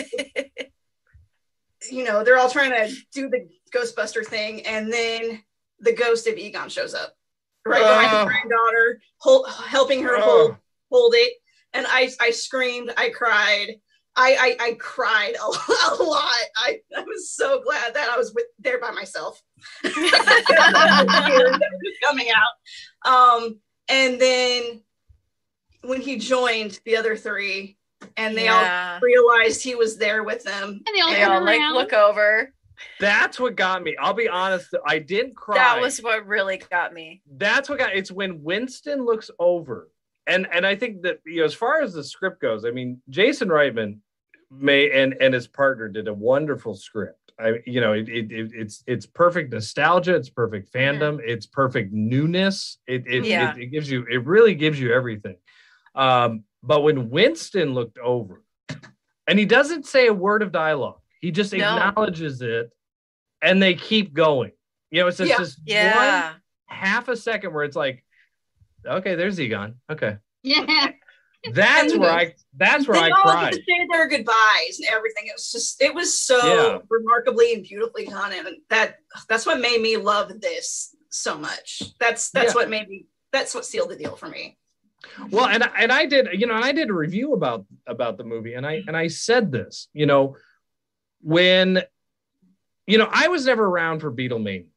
you know they're all trying to do the Ghostbuster thing, and then the ghost of Egon shows up right behind Oh. the granddaughter, hold, helping her Oh. hold hold it, and I I screamed, I cried. I, I, I cried a, a lot. I, I was so glad that I was with, there by myself. Tears that were coming out. Um, and then when he joined the other three, and they yeah. all realized he was there with them. And they all They turn all like look over. That's what got me. I'll be honest. I didn't cry. That was what really got me. that's what got. It's when Winston looks over, and and I think that you know, as far as the script goes, I mean, Jason Reitman may and and his partner did a wonderful script. I you know, it, it, it it's it's perfect nostalgia. It's perfect fandom. It's perfect newness. It it, Yeah. it it gives you. It really gives you everything. Um, but when Winston looked over, and he doesn't say a word of dialogue, he just No. acknowledges it, and they keep going. You know, it's just Yeah. this one half a second where it's like, okay, there's Egon. Okay, Yeah. that's where I that's where they I all get cried. to say their goodbyes and everything. It was just, it was so Yeah. remarkably and beautifully done, and that that's what made me love this so much. That's that's Yeah. what made me. That's what sealed the deal for me. Well, and and I did, you know, and I did a review about about the movie, and I and I said this, you know, when, you know, I was never around for Beatlemania,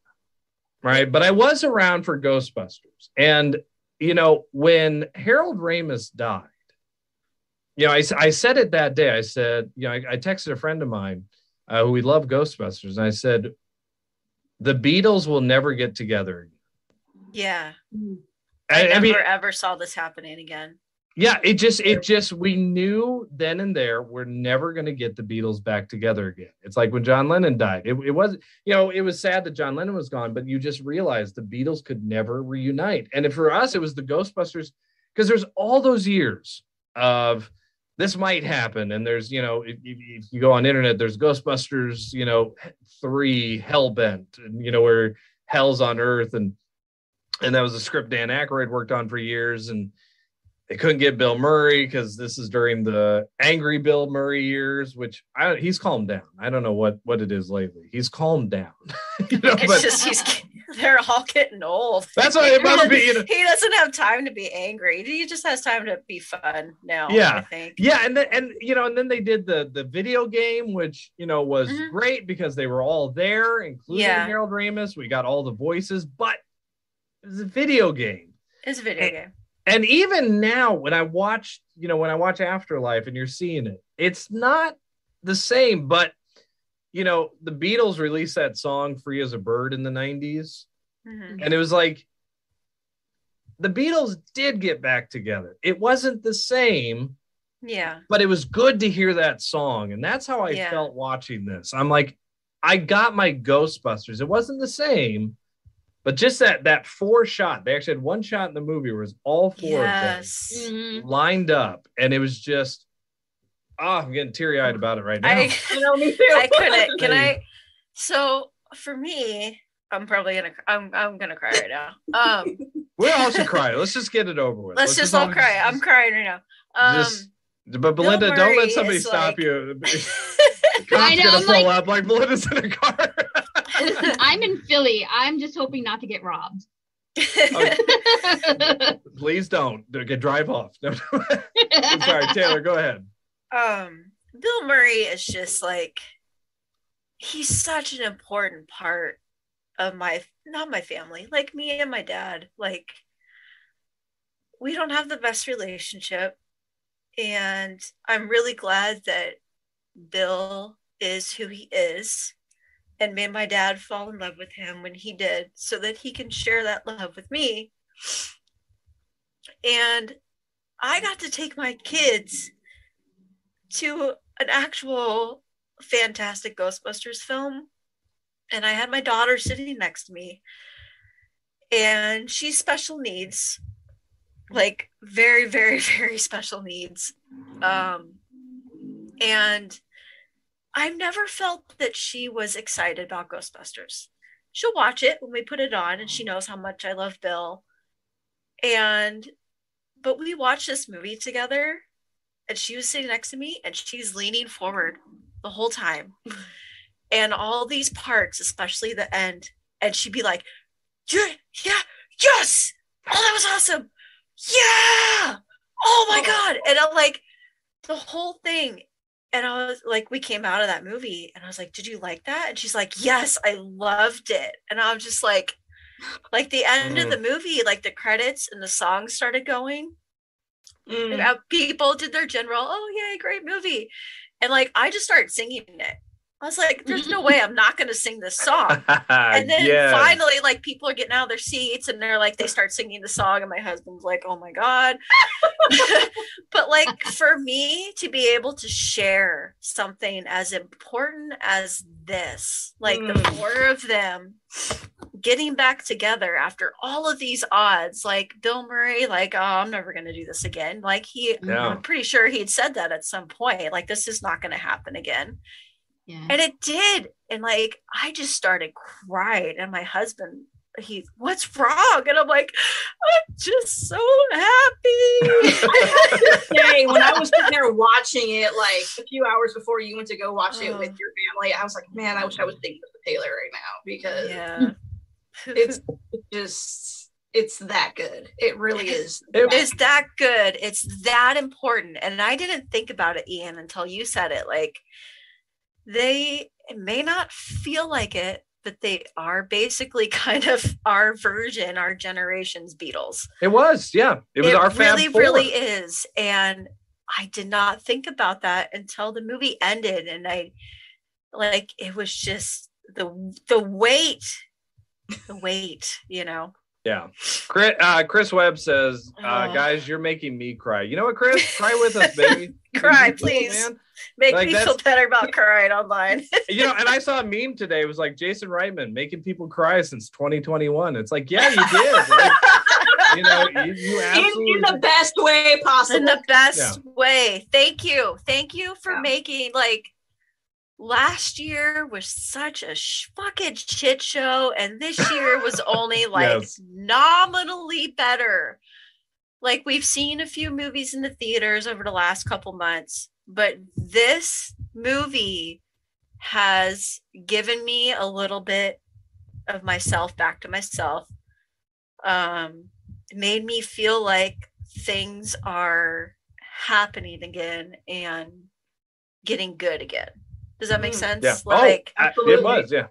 right? But I was around for Ghostbusters, and you know, when Harold Ramis died, you know, I, I said it that day. I said, you know, I, I texted a friend of mine uh, who we love Ghostbusters, and I said, the Beatles will never get together again. Yeah. I, I, I never mean, ever saw this happening again. Yeah, it just, it just, we knew then and there we're never going to get the Beatles back together again. It's like when John Lennon died. It, it was, you know, it was sad that John Lennon was gone, but you just realized the Beatles could never reunite. And for us, it was the Ghostbusters because there's all those years of this might happen. And there's, you know, if, if you go on internet, there's Ghostbusters, you know, three Hellbent, and you know, where hell's on earth and and that was a script Dan Aykroyd worked on for years, and they couldn't get Bill Murray because this is during the angry Bill Murray years, which I he's calmed down. I don't know what what it is lately. He's calmed down. you know, It's but just he's they're all getting old. that's what it must be. You know? He doesn't have time to be angry. He just has time to be fun now. Yeah. I think. Yeah, and then, and you know, and then they did the the video game, which you know was Mhm. great because they were all there, including Yeah. Harold Ramis. We got all the voices, but it was a video game. It's a video Eh, game. And even now, when I watch, you know, when I watch Afterlife and you're seeing it, it's not the same. But you know, the Beatles released that song "Free as a Bird" in the '90s, Mhm. and it was like the Beatles did get back together. It wasn't the same, Yeah. but it was good to hear that song and that's how i Yeah. felt watching this i'm like i got my ghostbusters it wasn't the same but just that that four shot they actually had one shot in the movie where it was all four Yes. of them lined up and it was just oh i'm getting teary-eyed about it right now I You know, me too. I couldn't. Can I? So for me, I'm probably gonna. I'm I'm gonna cry right now. Um, we all should cry let's just get it over with let's just all cry. I'm crying right now. Um, Just- but belinda don't let somebody stop like- you I Cops know, gonna I'm pull like- up like belinda's in a car Listen, I'm in Philly. I'm just hoping not to get robbed. please don't Okay, drive off No, I'm sorry taylor go ahead um, Bill Murray is just like he's such an important part of my not my family, like me and my dad. Like we don't have the best relationship, and I'm really glad that Bill is who he is and made my dad fall in love with him when he did so that he can share that love with me. And I got to take my kids to an actual fantastic Ghostbusters film. And I had my daughter sitting next to me. And she's special needs, like very, very, very special needs. Um, and I've never felt that she was excited about Ghostbusters. She'll watch it when we put it on, and she knows how much I love Bill. And, but we watched this movie together, and she was sitting next to me, and she's leaning forward the whole time. And all these parts, especially the end, and she'd be like, yeah, yeah, yes, oh, that was awesome. Yeah, oh my oh. God. And I'm like, the whole thing. And I was like, we came out of that movie and I was like, did you like that? And she's like, yes, I loved it. And I'm just like, like the end of the movie, like the credits and the songs started going. Mm. And, people did their general, oh, yay, great movie. And like, I just started singing it. I was like, there's no way I'm not going to sing this song. And then Yes. finally, like people are getting out of their seats and they're like, they start singing the song, and my husband's like, oh my God. but like for me to be able to share something as important as this, like the Mm. four of them getting back together after all of these odds, like Bill Murray, like, oh, I'm never going to do this again. Like he, Yeah. I'm pretty sure he'd said that at some point, like, this is not going to happen again Yeah. and it did. And like i just started crying. And my husband he what's wrong? And i'm like i'm just so happy. Say when I was sitting there watching it, like a few hours before you went to go watch it with uh. your family, I was like, man, I wish I was thinking of Taylor right now because yeah. it's just it's that good. It really is. It's that good. It's that important. And i didn't think about it ian until you said it. Like they may not feel like it but they are basically kind of our version our generation's beatles. It was, yeah. It was our Fab really really is. And i did not think about that until the movie ended. And i like it was just the the weight the weight you know Yeah. Chris, uh, Chris Webb says, uh, Oh. guys, you're making me cry. You know what, Chris? Cry with us, baby. Cry, You cool, please. make Like, me that's- feel better about crying online You know, and I saw a meme today. It was like Jason Reitman making people cry since 2021. It's like, yeah, you did. Like, you know, you, you in, absolutely. in the best way possible. in the best way thank you thank you for Yeah. making like last year was such a sh- fucking shit show, and this year was only like Yes. nominally better. Like we've seen a few movies in the theaters over the last couple months, but this movie has given me a little bit of myself back to myself. Um, made me feel like things are happening again and getting good again. Does that make Mhm. sense? Yeah. Like oh, I- it was. Yeah.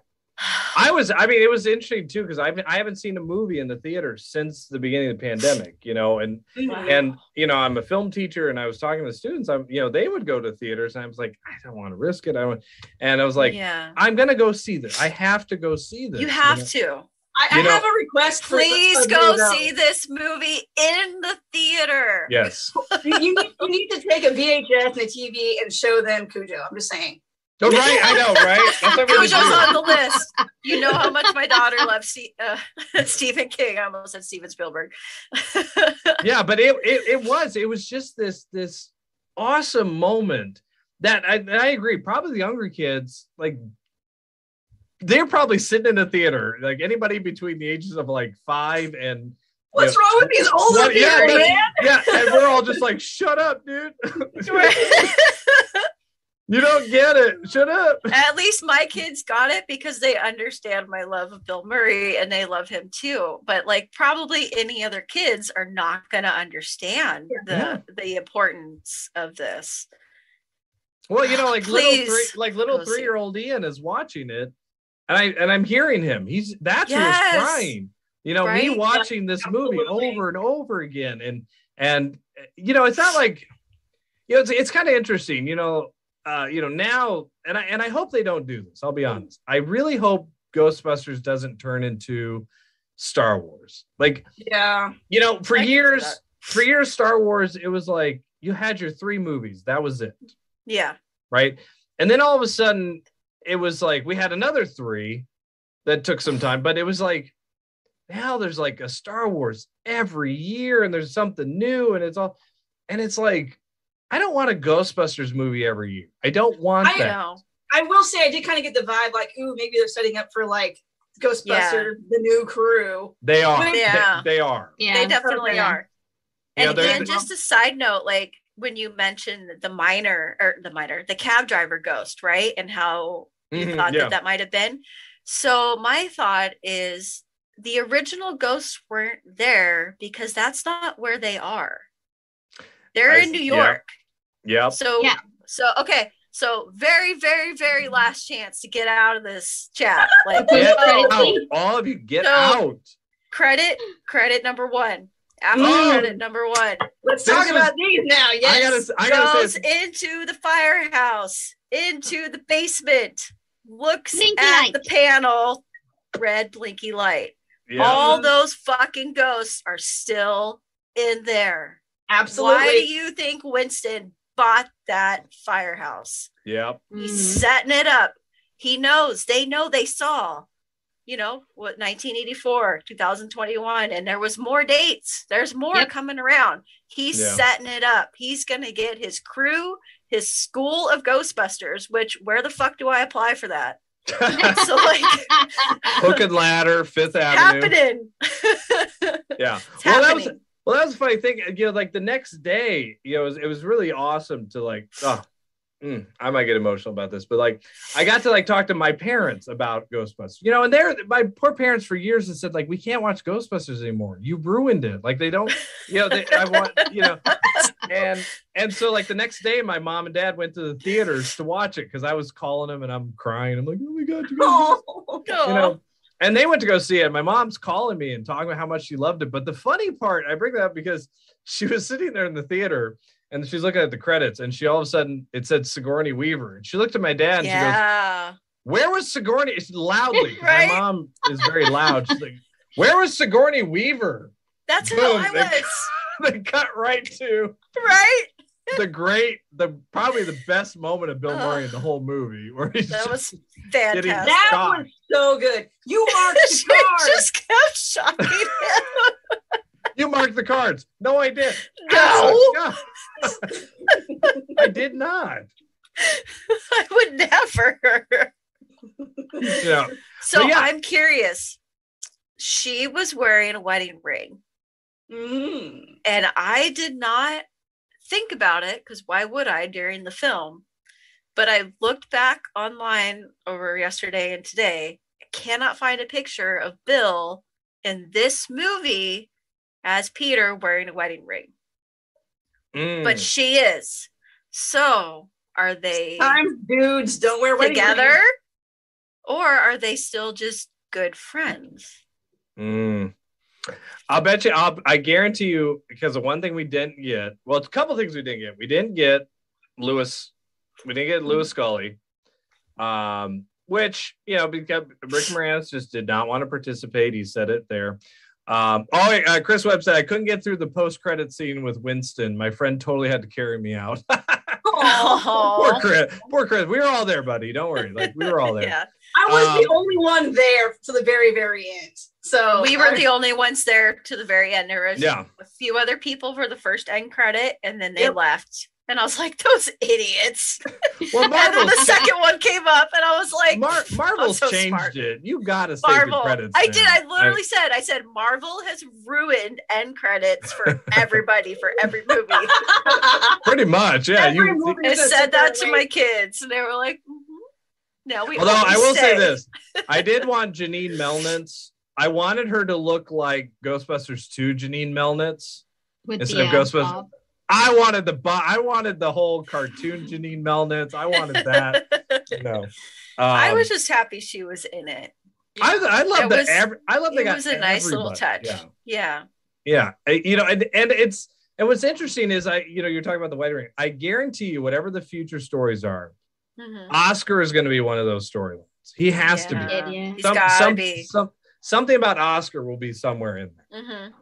I was. I mean, it was interesting too because I've I haven't seen a movie in the theater since the beginning of the pandemic. You know, and Mhm. and you know i'm a film teacher and i was talking to students i'm you know they would go to theaters and i was like i don't want to risk it i want and i was like yeah. i'm gonna go see this i have to go see this You have know? to. I, I know- have a request. Please for go see this movie in the theater. yes You, you need, you need to take a VHS and a TV and show them Cujo. I'm just saying. Oh, right i know right that's I'm Cujo's on the list. You know how much my daughter loves Ste- uh, Stephen King. I almost said Steven Spielberg. yeah but it, it it was it was just this this awesome moment that I, I agree probably the younger kids like they're probably sitting in a theater like anybody between the ages of like five and What's Yeah. wrong with these older What- yeah, people, that's- man? yeah and we're all just like shut up dude You don't get it. Shut up. At least my kids got it because they understand my love of Bill Murray and they love him too. But like probably any other kids are not going to understand the Yeah. the importance of this. Well, you know, like little three, like little three year old Ian is watching it, and I and I'm hearing him. He's that's Yes. who's crying. You know, me Right? watching this movie over and over again, and and you know, it's not like you know, it's it's kind of interesting. You know, uh, you know now, and I and I hope they don't do this. I'll be honest. I really hope Ghostbusters doesn't turn into Star Wars. Like Yeah. you know, for I years, for years, Star Wars, it was like you had your three movies. That was it Yeah. right? And then all of a sudden, it was like we had another three that took some time, but it was like now there's like a Star Wars every year, and there's something new, and it's all, and it's like I don't want a Ghostbusters movie every year. I don't want I that. know. I will say I did kind of get the vibe like, ooh, maybe they're setting up for like Ghostbusters, Yeah. the new crew. They are. Yeah. They, they are. Yeah. They definitely Okay. are. Yeah, And they're- again, just a side note, like when you mentioned the minor or the minor, the cab driver ghost, right? And how you Mhm, thought yeah. that that might have been. So my thought is the original ghosts weren't there because that's not where they are. They're I in New see, yeah. Yep. So Yeah. so okay. So very, very, very last chance to get out of this chat. Like Get Credit out. All of you, get So- out. credit, credit number one. After Oh. credit number one. Let's This talk is- about these now. Yes. I gotta. I gotta goes say, into the firehouse, into the basement, looks Blinky at light. the panel, red blinky light. yeah. All those fucking ghosts are still in there. Absolutely. Why do you think Winston bought that firehouse? Yep. He's Mhm. setting it up. He knows, they know they saw, you know, what 1984, 2021, and there was more dates. There's more Yep. coming around. He's Yeah. setting it up. He's gonna get his crew, his school of Ghostbusters, which where the fuck do I apply for that? So like Hook and ladder, Fifth Avenue. happening. Yeah. It's well, that was happening. Well, that was a funny thing. You know, like the next day, you know, it was, it was really awesome to like. Oh, mm, I might get emotional about this, but like, I got to like talk to my parents about Ghostbusters. You know, and they're my poor parents for years and said like, we can't watch Ghostbusters anymore. You ruined it. Like they don't. You know, they, I want. You know, and and so like the next day, my mom and dad went to the theaters to watch it because I was calling them and I'm crying. I'm like, oh my god, you guys Oh. you know and they went to go see it. My mom's calling me and talking about how much she loved it. But the funny part i bring that up because she was sitting there in the theater and she's looking at the credits and she all of a sudden it said sigourney weaver. And she looked at my dad and she goes where was sigourney? It's loudly Right? my mom is very loud. She's like where was sigourney weaver? That's who Boom, I they- was. they cut right to right? The great the probably the best moment of bill murray in the whole movie where he's That just, was Getting fantastic. That Stop. was so good. You marked she the card. just kept shocking him. you marked the cards no i did No. No. I did not. I would never. Yeah. So yeah. I'm curious. She was wearing a wedding ring, Mm. and I did not think about it because why would I during the film? But I looked back online over yesterday and today. I cannot find a picture of Bill in this movie as Peter wearing a wedding ring, Mm. but she is. So are they Time, dudes, don't wear wedding together, rings. or are they still just good friends? Mm. I'll bet you. I'll, I guarantee you, because the one thing we didn't get, well, it's a couple things we didn't get. We didn't get Louis. We didn't get Louis Tully, um, which you know because Rick Moranis just did not want to participate. He said it there. Um, oh, uh, Chris Webb said I couldn't get through the post-credit scene with Winston. My friend totally had to carry me out. Poor Chris. Poor Chris. We were all there, buddy. Don't worry. Like we were all there. yeah. I was the Um, only one there to the very, very end. So we were I- the only ones there to the very end. There was Yeah. a few other people for the first end credit, and then they Yep. left. And I was like, those idiots. Well, and then Marvel's, the second one came up, and I was like, Mar- Marvel's so changed smart. it. You got to save the Marvel. credits. I now. did. I literally said, I said, Marvel has ruined end credits for everybody for every movie. Pretty much, yeah. Every You, movie I said that to separate my kids, and they were like, "Now we." although I will say say this, I did want Janine Melnitz. I wanted her to look like Ghostbusters 2 Janine Melnitz. With Instead the of Ghostbusters- bob. I wanted the bu- I wanted the whole cartoon Janine Melnitz. I wanted that. No, um, I was just happy she was in it. I, I love It that. every, I love they It got was a nice little touch. Yeah. Yeah. Yeah, I- you know, and, and it's and what's interesting is I, you know, you're talking about the wedding ring. I guarantee you, whatever the future stories are, Mhm. Oscar is going to be one of those storylines. He has to be. Yeah. Did. He's Some, gotta some, be. some- something about Oscar will be somewhere in Mhm.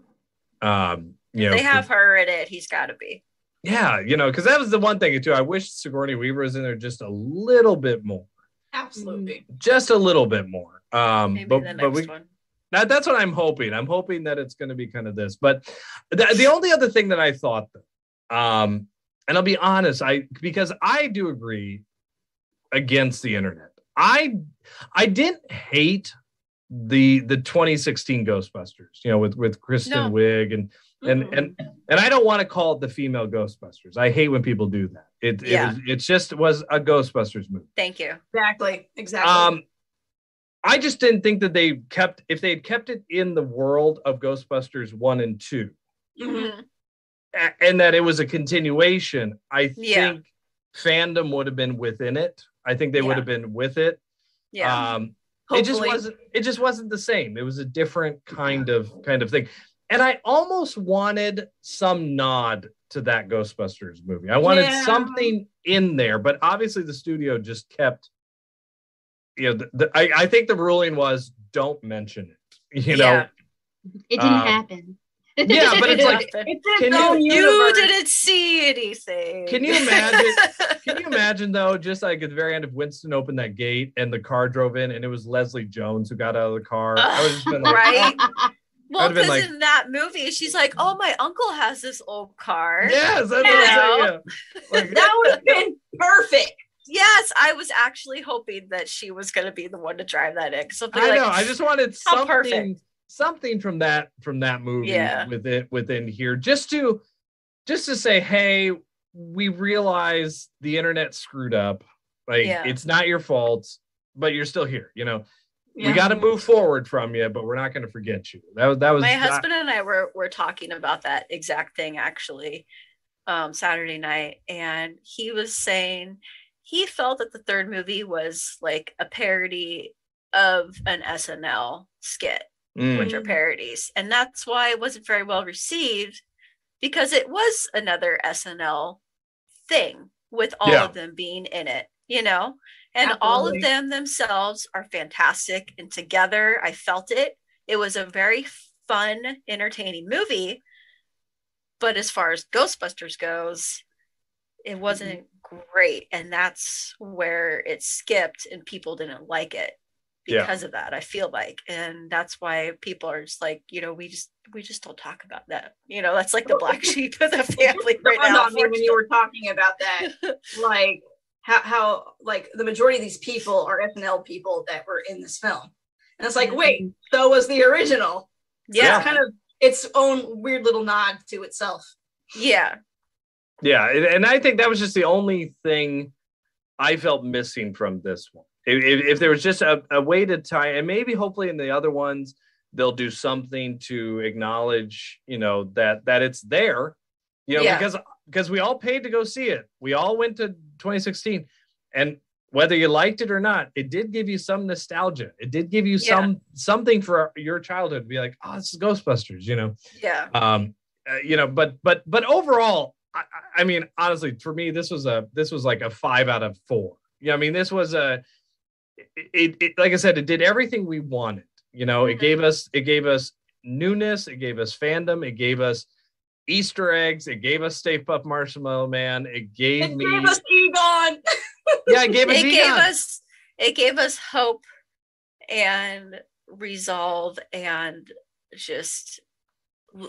there. Um, you know, They have her in it. He's got to be. yeah, you know, because that was the one thing too. I wish Sigourney Weaver was in there just a little bit more, Absolutely. just a little bit more. Um, Maybe but the next but we one. that, that's what I'm hoping. I'm hoping that it's going to be kind of this. But the, the only other thing that I thought, though, um, and I'll be honest, I because I do agree against the internet. I I didn't hate the the 2016 Ghostbusters, you know, with with Kristen No. Wiig and and Mhm. and and I don't want to call it the female Ghostbusters. I hate when people do that. It Yeah. it was it's just was a Ghostbusters movie. Thank you. exactly. Exactly. Um, I just didn't think that they kept if they had kept it in the world of Ghostbusters one and two, Mhm. Mhm. a- and that it was a continuation. I Yeah. think fandom would have been within it. I think they would have been with it. Yeah. Um, it just wasn't. It just wasn't the same. It was a different kind of kind of thing. And I almost wanted some nod to that Ghostbusters movie. I wanted Yeah. something in there, but obviously the studio just kept. You know, the, the, I, I think the ruling was don't mention it. You know, Yeah. It didn't Uh, happen. Yeah, but it's like, its Can you- you didn't see anything. Can you imagine- Can you imagine though, just like at the very end of Winston opened that gate and the car drove in and it was Leslie Jones who got out of the car? I would just been like, right? Ah. Well, have been because like- in that movie, she's like, "Oh, my uncle has this old car." yes, that's what I'm saying. know? Yeah. Like, that would have been perfect. Yes, I was actually hoping that she was going to be the one to drive that in. Something I like, know. I just wanted something, perfect. Something from that from that movie Yeah. within within here, just to just to say, hey, we realize the internet screwed up. Like Yeah. it's not your fault, but you're still here. You know, Yeah. we got to move forward from you, but we're not going to forget you. That was that was my husband and I were were talking about that exact thing actually um, Saturday night, and he was saying he felt that the third movie was like a parody of an SNL skit, Mm. which are parodies, and that's why it wasn't very well received because it was another SNL thing with all Yeah. of them being in it, you know. And all of them themselves are fantastic and together I felt it. It was a very fun, entertaining movie. But as far as Ghostbusters goes, it wasn't great. And that's where it skipped and people didn't like it Yeah. because of that, I feel like. And that's why people are just like, you know, we just we just don't talk about that. You know, that's like the black sheep of the family right now. on me when you were talking about that. Like, how, how like the majority of these people are SNL people that were in this film. And it's like, mm-hmm. wait, so was the original. So Yeah. It's kind of its own weird little nod to itself. Yeah. Yeah, and and I think that was just the only thing I felt missing from this one. If, if, there was just a, a way to tie, and maybe hopefully in the other ones they'll do something to acknowledge, you know, that that it's there, you know, Yeah. because because we all paid to go see it. We all went to 2016, and whether you liked it or not, it did give you some nostalgia. It did give you Yeah. some something for your childhood. to Be like, oh, this is Ghostbusters, you know Yeah. um uh, you know but but but overall I, I I mean honestly for me this was a this was like a five out of four yeah i mean this was a it, it, like i said it did everything we wanted you know? It Mhm. gave us it gave us newness it gave us fandom it gave us easter eggs it gave us stay puft marshmallow man it gave It me gave us Egon. yeah it gave us it gave us it gave us hope and resolve and just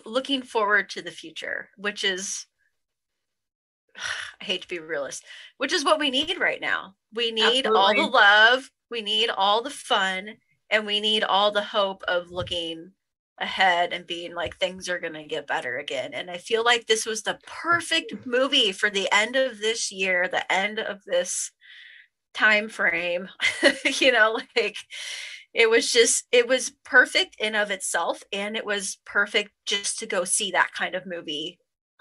looking forward to the future which is i hate to be realist which is what we need right now. We need all the love we need all the fun and we need all the hope of looking ahead and being like things are going to get better again. And i feel like this was the perfect movie for the end of this year the end of this time frame. You know like it was just it was perfect in of itself and it was perfect just to go see that kind of movie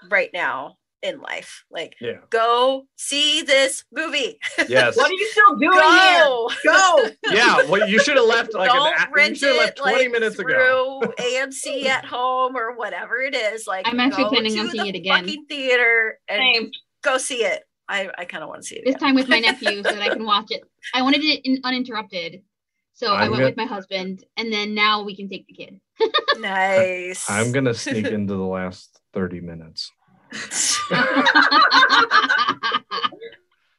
right now in life like yeah go see this movie yes What are you still doing here? go Go. yeah well you should have left like don't an, you rent should have left it 20 like, minutes ago through AMC at home or whatever it is. Like I'm actually planning on seeing it again. Fucking theater and Same. go see it. I, I kind of want to see it. This again. time with my nephew so that I can watch it. I wanted it in, uninterrupted. So i I'm went gonna- with my husband, and then now we can take the kid. nice. i'm gonna sneak into the last 30 minutes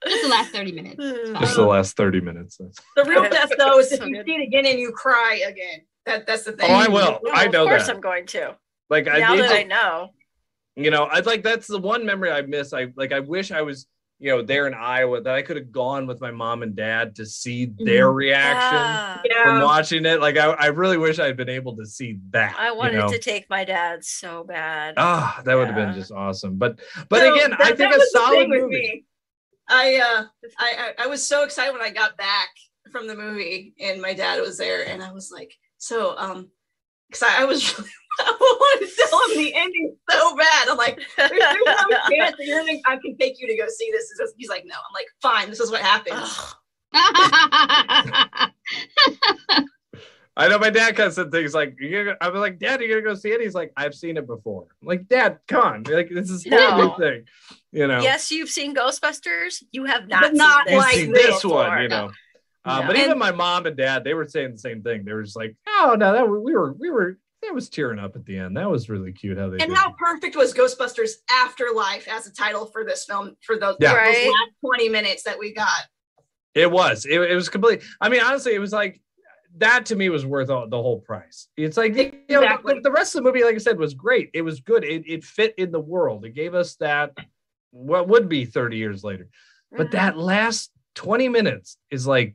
Just the last 30 minutes. just the last 30 minutes The real test though is if you good. see it again and you cry again. That that's the thing. Oh, I will. No, I know of course that. I'm going to. like now need that I know. you know i'd like that's the one memory i miss i like i wish i was you know there in iowa that i could have gone with my mom and dad to see their reaction Yeah. from Yeah. watching it like I, I really wish i'd been able to see that I wanted you know? to take my dad so bad. ah that would have been just awesome but but So, again that- i think a solid thing with movie me. I uh I, I I was so excited when I got back from the movie and my dad was there and I was like, so um because I, I was really I wanted to tell him the ending so bad. I'm like, there's, there's no chance that I can take you to go see this. Just- He's like, no. I'm like, fine, this is what happens. I know my dad kind of said things like i was like dad you're gonna go see it he's like i've seen it before I'm like dad come on like this is No. a new thing you know Yes, you've seen Ghostbusters. You have not But not seen this, like this this one, you know. Uh, No. But even my mom and dad, they were saying the same thing. They were just like, "Oh no, that we were, we were, that was tearing up at the end. That was really cute how they And did how it." perfect was Ghostbusters Afterlife as a title for this film for those, Yeah. those last 20 minutes that we got? It was, it, it was complete. I mean, honestly, it was like that to me was worth all, the whole price. It's like you know, the, the rest of the movie, like I said, was great. It was good. It, it fit in the world. It gave us that what would be 30 years later. But that mm-hmm. last 20 minutes is like,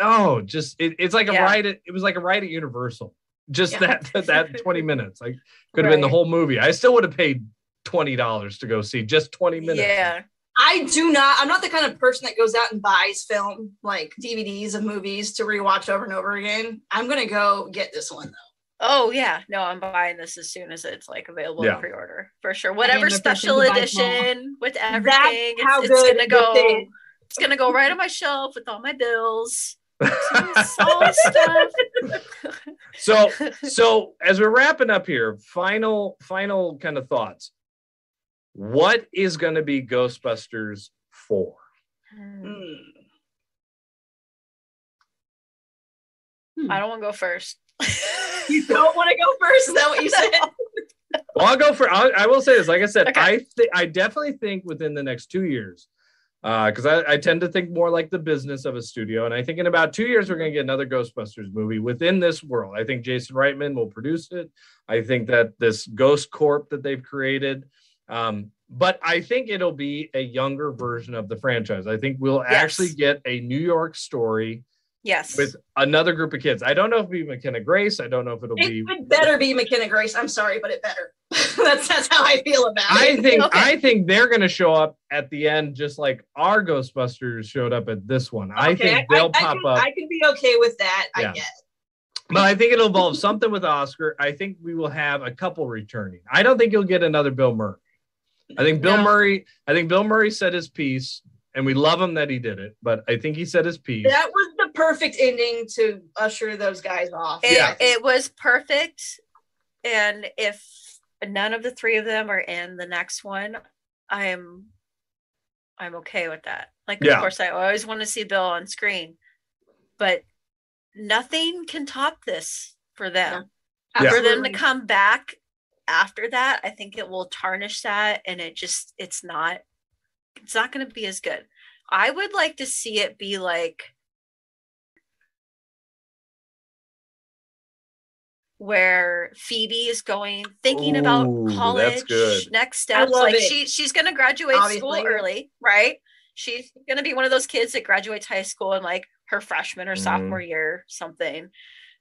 oh, just it, it's like a Yeah. ride. At, it was like a ride at Universal. Just Yeah. that that 20 minutes. Like could have been the whole movie. I still would have paid twenty dollars to go see just 20 minutes. Yeah. I do not. I'm not the kind of person that goes out and buys film like DVDs of movies to rewatch over and over again. I'm gonna go get this one though. Oh yeah, no, I'm buying this as soon as it's like available Yeah. in pre-order for sure. Whatever special who buys them all. edition with everything, it's, how it's good gonna go. is. It's gonna go right on my shelf with all my bills, all the stuff. So so as we're wrapping up here, final final kind of thoughts. What is going to be Ghostbusters 4? Hmm. I don't want to go first. You don't want to go first? Is that what you said? Well, I'll go for. I'll, I will say this. Like I said, Okay. I th- I definitely think within the next two years, because I, I tend to think more like the business of a studio, and I think in about two years we're going to get another Ghostbusters movie within this world. I think Jason Reitman will produce it. I think that this Ghost Corp that they've created, um, but I think it'll be a younger version of the franchise. I think we'll Yes. actually get a New York story Yes. with another group of kids. I don't know if it'll be McKenna Grace. I don't know if it'll It, be. it better be McKenna Grace. I'm sorry, but it better. that's that's how I feel about I it. think Okay. I think they're going to show up at the end, just like our Ghostbusters showed up at this one. I think they'll I, pop can, up. I can be okay with that. Yeah. I get. But I think it'll involve something with Oscar. I think we will have a couple returning. I don't think you'll get another Bill Murray. I think Bill No. Murray. I think Bill Murray said his piece, and we love him that he did it. But I think he said his piece. That was the perfect ending to usher those guys off. It, Yeah. it was perfect. And if none of the three of them are in the next one, I'm I'm okay with that. Like Yeah. of course I always want to see Bill on screen. But nothing can top this for them. Yeah. For them to come back after that, I think it will tarnish that and it just it's not it's not going to be as good. I would like to see it be like where Phoebe is going, thinking Ooh, about that's college, good. next steps. Like it. she she's gonna graduate school early, right? She's gonna be one of those kids that graduates high school in like her freshman or Mhm. sophomore year, something.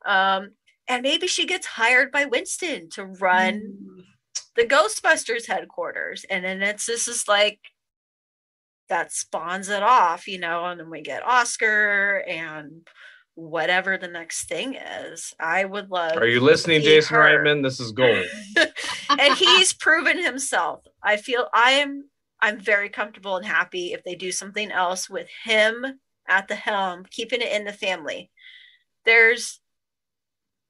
Um, and maybe she gets hired by Winston to run Mm. the Ghostbusters headquarters. And then it's this is like that spawns it off, you know, and then we get Oscar and whatever the next thing is. I would love Are you listening, Jason her. Reitman? This is gold. and he's proven himself. I feel I am I'm very comfortable and happy if they do something else with him at the helm, keeping it in the family. There's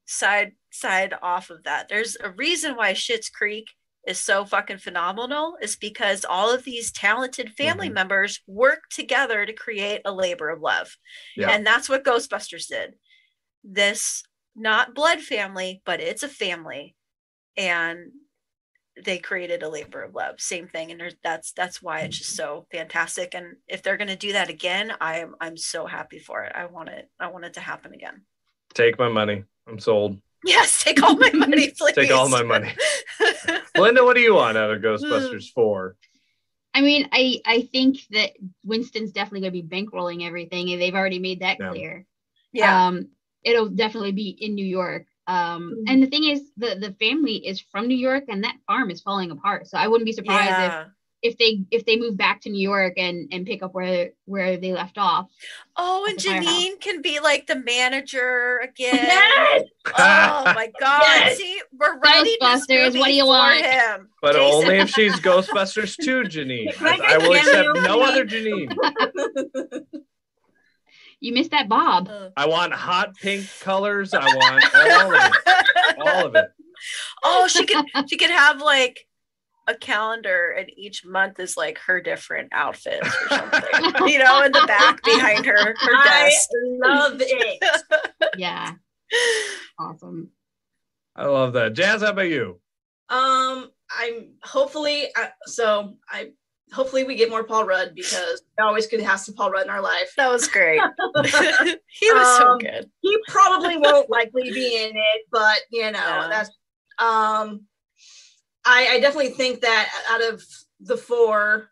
side side off of that. There's a reason why Schitt's Creek is so fucking phenomenal is because all of these talented family Mhm. members work together to create a labor of love. Yeah. And that's what Ghostbusters did. This not blood family, but it's a family. And they created a labor of love. Same thing. And that's that's why it's just so fantastic. And if they're gonna do that again, I'm I'm so happy for it. I want it, I want it to happen again. Take my money. I'm sold. Yes, take all my money, please. Take all my money. Linda, what do you want out of Ghostbusters 4? I mean, I I think that Winston's definitely going to be bankrolling everything, and they've already made that Yeah. clear. yeah. Um, it'll definitely be in New York. Um, Mhm. and the thing is, the the family is from New York, and that farm is falling apart. So I wouldn't be surprised yeah. if if they if they move back to New York and and pick up where where they left off. Oh, and the firehouse. Janine can be like the manager again. Yes! Oh my god. Yes! See, we're writing Ghostbusters, what do you want? him. But Jason. only if she's Ghostbusters too, Janine. I I, will accept no other Janine. You missed that Bob. Uh, I want hot pink colors. I want all of it. All of it. oh, she could she could have like a calendar and each month is like her different outfits or something. you know, in the back behind her her desk. I desk. love it. Yeah, awesome. I love that. Jaz, how about you? Um, I'm hopefully uh, so I hopefully we get more Paul Rudd because we always could have some Paul Rudd in our life. that was great. he was so Um, good. He probably won't likely be in it, but you know Yeah. that's um. I, I definitely think that out of the four,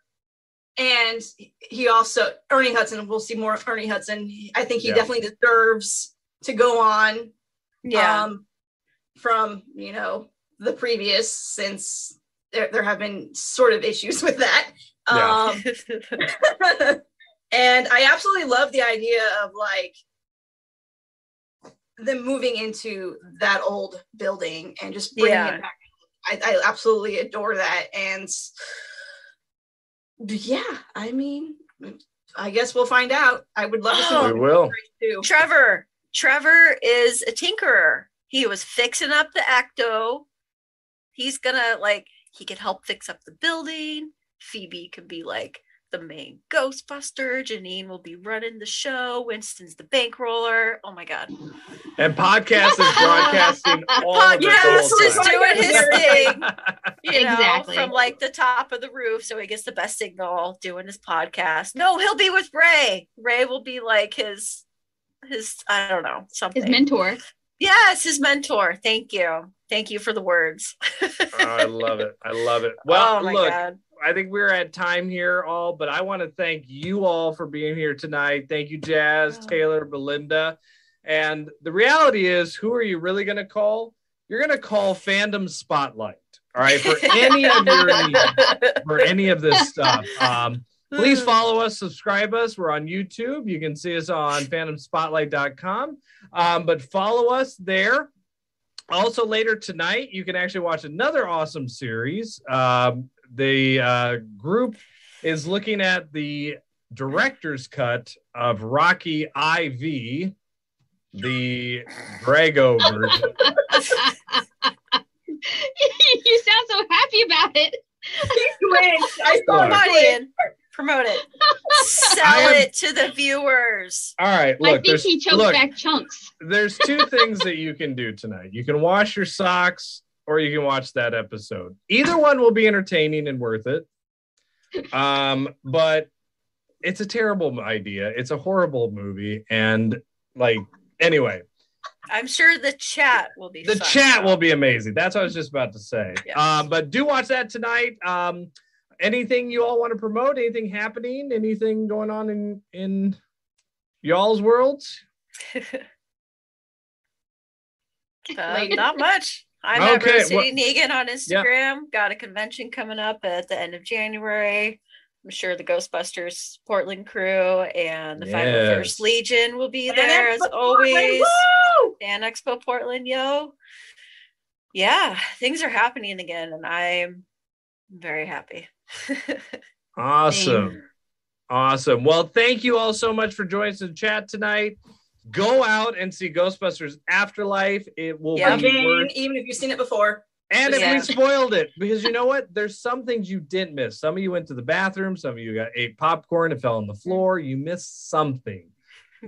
and he also Ernie Hudson. We'll see more of Ernie Hudson. I think he Yeah. definitely deserves to go on Yeah. um, from you know the previous since there, there have been sort of issues with that Yeah. um, and i absolutely love the idea of like them moving into that old building and just bringing Yeah. it back I, I absolutely adore that and yeah i mean i guess we'll find out i would love to see Oh. We will. too Trevor. Trevor is a tinkerer. He was fixing up the ecto. He's gonna like he could help fix up the building. Phoebe could be like the main Ghostbuster. Janine will be running the show. Winston's the bankroller. Oh my god. And podcast is broadcasting all of it the Podcast is time. doing his thing. You know, Exactly. from like the top of the roof, so he gets the best signal doing his podcast. No, he'll be with Ray. Ray will be like his his I don't know something. His mentor. Yes, his mentor. Thank you. Thank you for the words. Oh, I love it. I love it. Well, oh my look, god. I think we're at time here, all, but I want to thank you all for being here tonight. Thank you, Jaz, Oh. Taylor, Belinda. And the reality is, who are you really going to call? You're going to call Fandom Spotlite. All right, for any of your for any of this stuff. Um, please follow us, subscribe us. We're on YouTube. You can see us on fandomspotlite.com. Um, but follow us there. Also, later tonight, you can actually watch another awesome series. Um, the uh, group is looking at the director's cut of Rocky IV, the Drago version. you sound so happy about it. I saw Come it. on, Ian. Promote it. Sell am- it to the viewers. All right, Look, I think there's, he choked look, back chunks. there's two things that you can do tonight. You can wash your socks or you can watch that episode. Either one will be entertaining and worth it. Um, but it's a terrible idea. It's a horrible movie. And like, anyway, I'm sure the chat will be the fun. chat will be amazing. That's what I was just about to say. Yes. Um, but do watch that tonight. Um, anything you all want to promote? Anything happening? Anything going on in in y'all's worlds? Uh, not much. I'm at Rose City Negan on Instagram. Got a convention coming up at the end of January. I'm sure the Ghostbusters Portland crew and the Yes. 501st Legion will be And there as Expo always. Portland, woo! Fan Expo Portland, yo. Yeah, things are happening again, and I'm very happy. Awesome. Awesome. Well, thank you all so much for joining us in chat tonight. Go out and see Ghostbusters Afterlife. It will Yeah. be Again, worth even if you've seen it before. And if Yeah. we spoiled it, because you know what? There's some things you didn't miss. Some of you went to the bathroom, some of you got ate popcorn and fell on the floor. You missed something.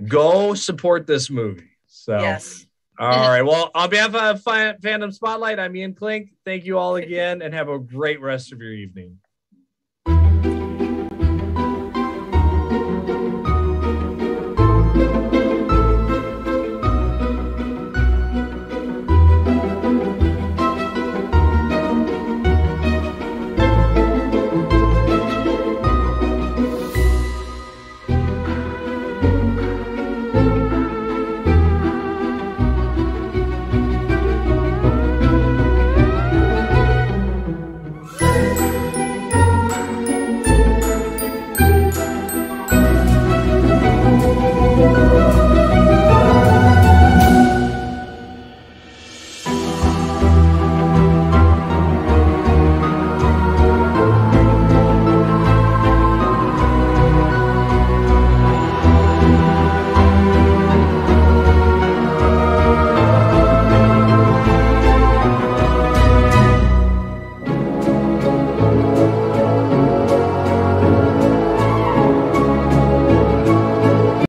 Go support this movie. So, Yes. all right. Well, on behalf of Fi- Fandom Spotlite, I'm Ian Klink. Thank you all again and have a great rest of your evening.